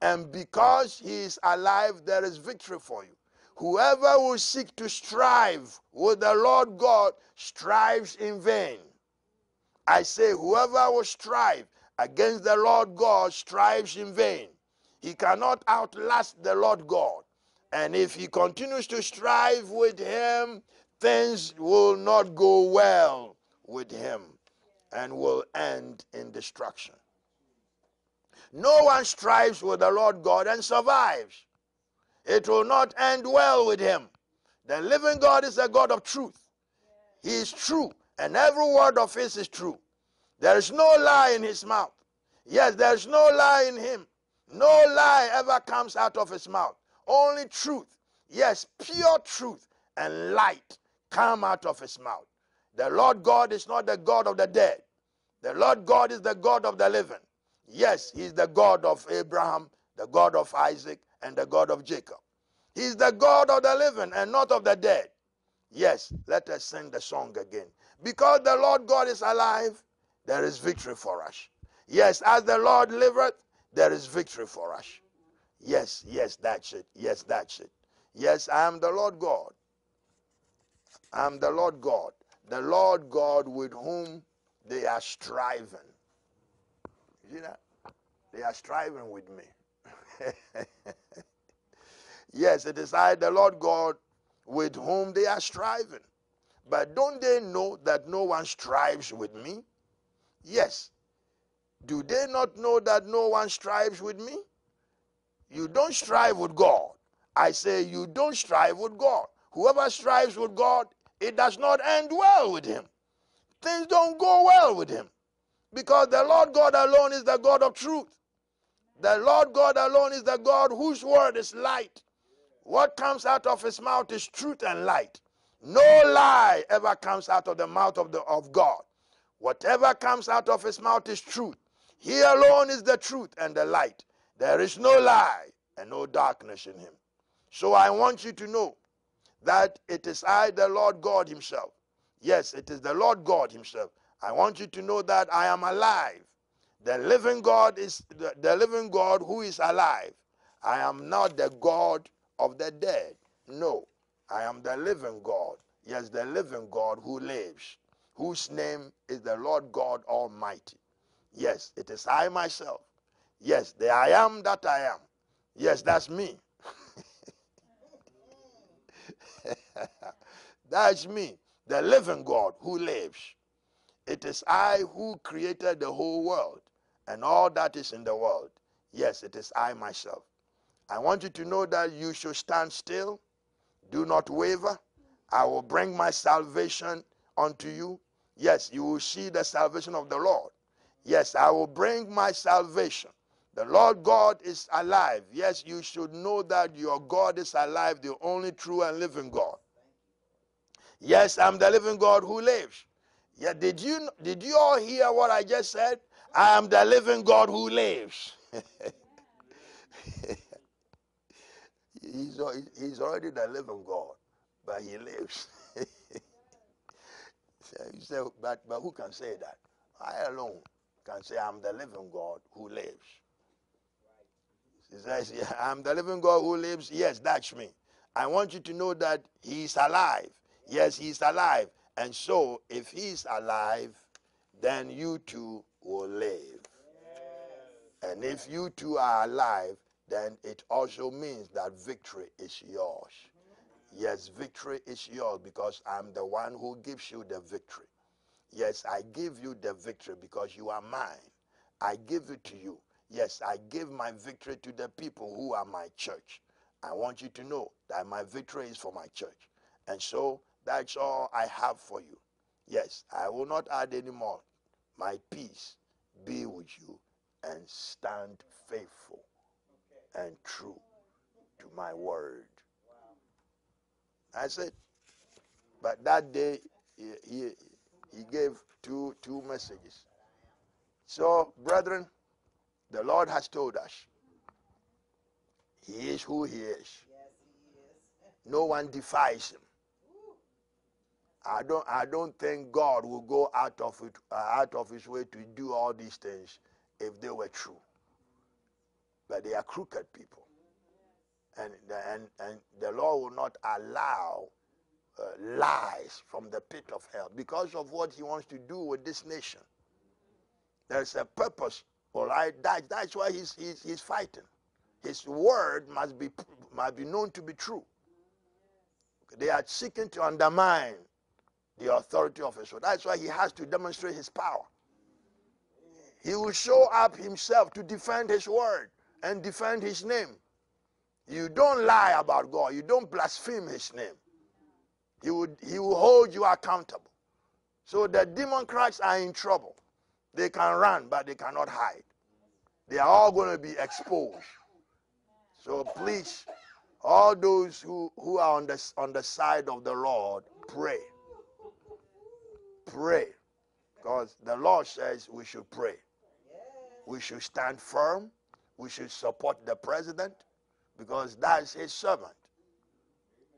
and because he is alive, there is victory for you. Whoever will seek to strive with the Lord God strives in vain. I say, whoever will strive against the Lord God strives in vain. He cannot outlast the Lord God. And if he continues to strive with him, things will not go well with him and will end in destruction. No one strives with the Lord God and survives it will not end well with him. The living God is a God of truth. He is true, and every word of his is true. There is no lie in his mouth. Yes, there is no lie in him. No lie ever comes out of his mouth. Only truth. Yes, pure truth and light come out of his mouth. The Lord God is not the God of the dead. The Lord God is the God of the living. Yes, He is the God of Abraham, the God of Isaac, and the God of Jacob. He's the God of the living and not of the dead. Yes, let us sing the song again. Because the Lord God is alive, there is victory for us. Yes, as the Lord liveth, there is victory for us. Yes, yes, that's it. Yes, that's it. Yes, I am the Lord God. I am the Lord God. The Lord God with whom they are striving. You see that? They are striving with me. [LAUGHS] yes, it is I, the Lord God, with whom they are striving. But don't they know that no one strives with me? Yes. Do they not know that no one strives with me? You don't strive with God. I say you don't strive with God. Whoever strives with God, it does not end well with him. Things don't go well with him. Because the Lord God alone is the God of truth. The Lord God alone is the God whose word is light. What comes out of his mouth is truth and light. No lie ever comes out of the mouth of, the, of God. Whatever comes out of his mouth is truth. He alone is the truth and the light. There is no lie and no darkness in him. So I want you to know that it is I, the Lord God Himself. Yes, it is the Lord God Himself. I want you to know that I am alive. The living God is the, the living God who is alive. I am not the God of the dead. No, I am the living God. Yes, the living God who lives, whose name is the Lord God Almighty. Yes, it is I myself. Yes, the I am that I am. Yes, that's me. [LAUGHS] That's me, the living God who lives. It is I who created the whole world and all that is in the world. Yes, it is I myself. I want you to know that you should stand still, do not waver. I will bring my salvation unto you. Yes, you will see the salvation of the Lord. Yes, I will bring my salvation. The Lord God is alive. Yes, you should know that your God is alive, the only true and living God. Yes, I'm the living God who lives. Yeah, did you did you all hear what I just said? I am the living God who lives. [LAUGHS] he's, he's already the living God, but he lives. [LAUGHS] you say, but, but who can say that? I alone can say I'm the living God who lives. He says, yeah, I'm the living God who lives. Yes, that's me. I want you to know that he's alive. Yes, he's alive. And so, if he's alive, then you too will live. And if you too are alive, then it also means that victory is yours. Yes, victory is yours because I'm the one who gives you the victory. Yes, I give you the victory because you are mine. I give it to you. Yes, I give my victory to the people who are my church. I want you to know that my victory is for my church. And so that's all I have for you. Yes, I will not add any more. My peace be with you and stand faithful and true to my word. That's said. But that day, he, he, he gave two, two messages. So, brethren, the Lord has told us He is who He is. No one defies Him. I don't, I don't think God will go out of, it, uh, out of his way to do all these things if they were true. But they are crooked people. And, and, and the Lord will not allow uh, lies from the pit of hell because of what he wants to do with this nation. There's a purpose, all right? That, that's why he's, he's, he's fighting. His word must be, must be known to be true. They are seeking to undermine the authority of his word. That's why he has to demonstrate his power. He will show up himself to defend his word and defend his name. You don't lie about God. You don't blaspheme his name. He will, he will hold you accountable. So the Democrats are in trouble. They can run, but they cannot hide. They are all going to be exposed. So please, all those who, who are on the, on the side of the Lord, pray pray. Because the Lord says we should pray. We should stand firm. We should support the president because that's his servant.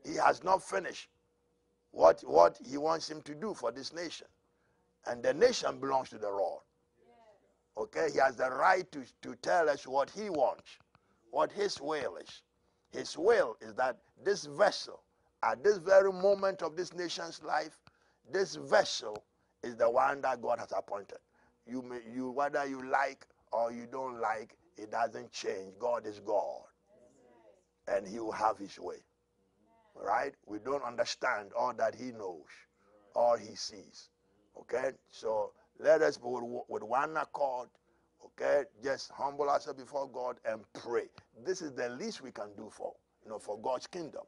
He has not finished what, what he wants him to do for this nation. And the nation belongs to the Lord. Okay? He has the right to, to tell us what he wants, what his will is. His will is that this vessel, at this very moment of this nation's life, this vessel is the one that God has appointed. You may, you whether you like or you don't like, it doesn't change. God is God, and He will have His way. Right? We don't understand all that He knows, all He sees. Okay, so let us with one accord. Okay, just humble ourselves before God and pray. This is the least we can do for you know for God's kingdom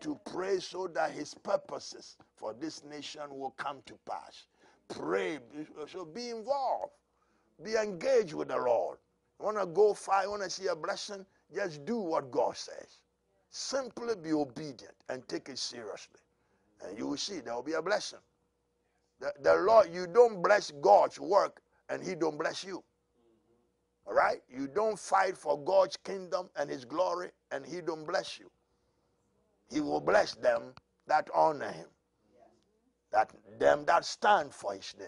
to pray so that his purposes for this nation will come to pass. Pray, so be involved, be engaged with the Lord. You want to go far, you want to see a blessing, just do what God says. Simply be obedient and take it seriously. And you will see there will be a blessing. The, the Lord, you don't bless God's work and He don't bless you. All right? You don't fight for God's kingdom and His glory and He don't bless you. He will bless them that honor Him, that them that stand for His name,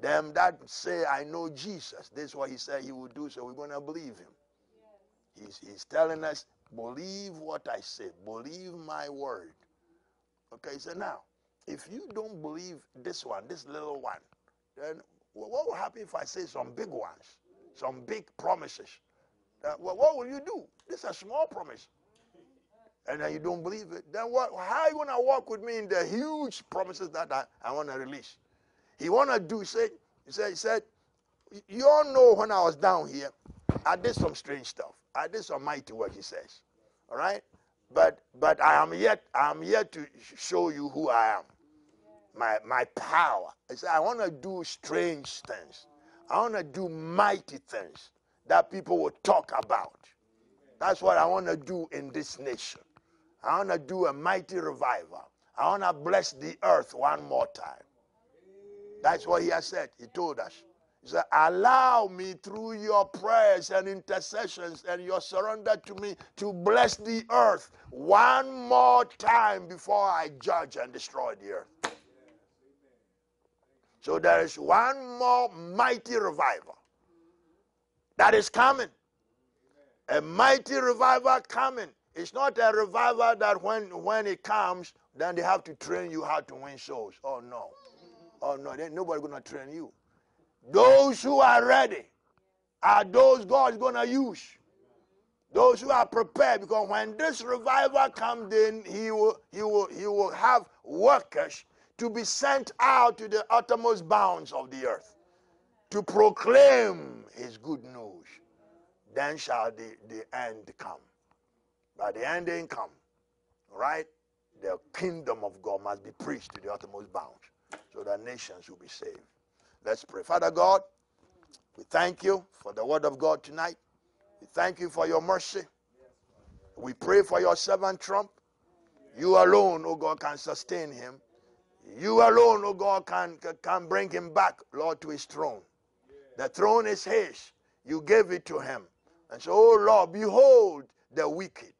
them that say, I know Jesus. This is what He said He would do, so we're going to believe Him. He's, he's telling us, believe what I say, believe my word. Okay, so now, if you don't believe this one, this little one, then what will happen if I say some big ones, some big promises? What will you do? This is a small promise. And then you don't believe it. Then what, how are you going to walk with me in the huge promises that I, I want to release? He want to do, he said, he said, he said, you all know when I was down here, I did some strange stuff. I did some mighty work, he says. All right? But but I am yet I am yet to show you who I am. My my power. I said I want to do strange things. I want to do mighty things that people will talk about. That's what I want to do in this nation. I want to do a mighty revival. I want to bless the earth one more time. That's what he has said. He told us. Allow me through your prayers and intercessions and your surrender to me to bless the earth one more time before I judge and destroy the earth. So there is one more mighty revival that is coming. A mighty revival coming. It's not a revival that when, when it comes, then they have to train you how to win souls. Oh no. Oh no, nobody gonna train you. Those who are ready are those God is gonna use. Those who are prepared, because when this revival comes in, he will, he will, he will have workers to be sent out to the uttermost bounds of the earth to proclaim his good news. Then shall the, the end come. But the end ain't come. Right? The kingdom of God must be preached to the uttermost bounds so that nations will be saved. Let's pray. Father God, we thank you for the word of God tonight. We thank you for your mercy. We pray for your servant Trump. You alone, oh God, can sustain him. You alone, oh God, can, can bring him back, Lord, to his throne. The throne is his. You gave it to him. And so, oh Lord, behold the wicked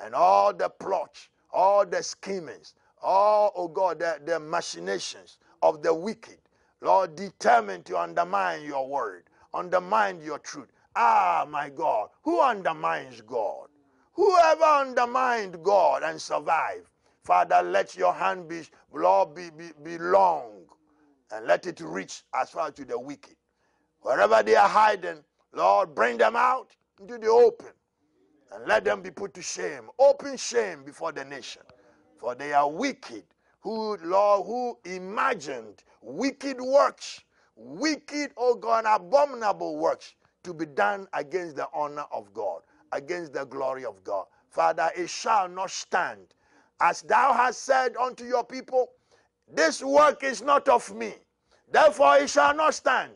and all the plots, all the schemings, all, oh God, the, the machinations of the wicked Lord, determined to undermine your word, undermine your truth. Ah, my God, who undermines God? Whoever undermined God and survived, Father, let your hand be, Lord, be, be, be long and let it reach as far to the wicked. Wherever they are hiding, Lord, bring them out into the open and let them be put to shame, open shame before the nation. For they are wicked who, Lord, who imagined wicked works, wicked, oh God, abominable works to be done against the honor of God, against the glory of God. Father, it shall not stand. As thou hast said unto your people, this work is not of me, therefore it shall not stand.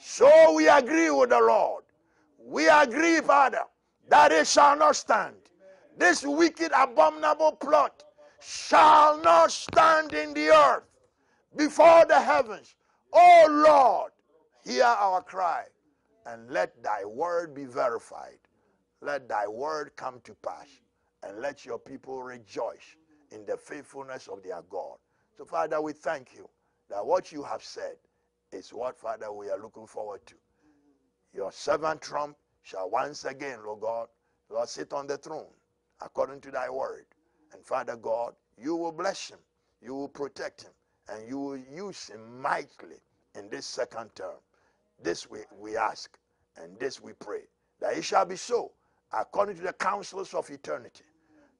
So we agree with the Lord. We agree, Father, that it shall not stand. This wicked, abominable plot shall not stand in the earth before the heavens. O Lord, hear our cry and let thy word be verified. Let thy word come to pass and let your people rejoice in the faithfulness of their God. So, Father, we thank you that what you have said is what, Father, we are looking forward to. Your servant Trump shall once again, Lord God, Lord, sit on the throne according to thy word. And Father God, you will bless him, you will protect him, and you will use him mightily in this second term. This we, we ask, and this we pray, that it shall be so, according to the councils of eternity,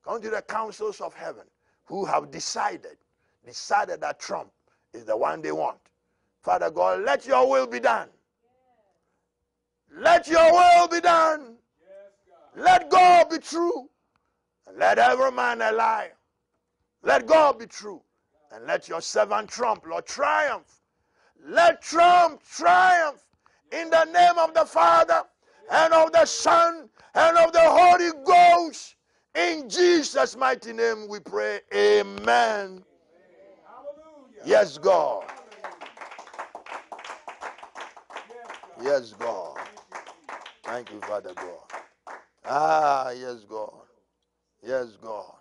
according to the councils of heaven, who have decided, decided that Trump is the one they want. Father God, let your will be done. Let your will be done. Let God be true. Let every man a liar. Let God be true. And let your servant Trump, Lord, triumph. Let Trump triumph in the name of the Father and of the Son and of the Holy Ghost. In Jesus' mighty name we pray. Amen Yes, God. Yes, God. Thank you, Father God. Ah, yes, God. Yes, God.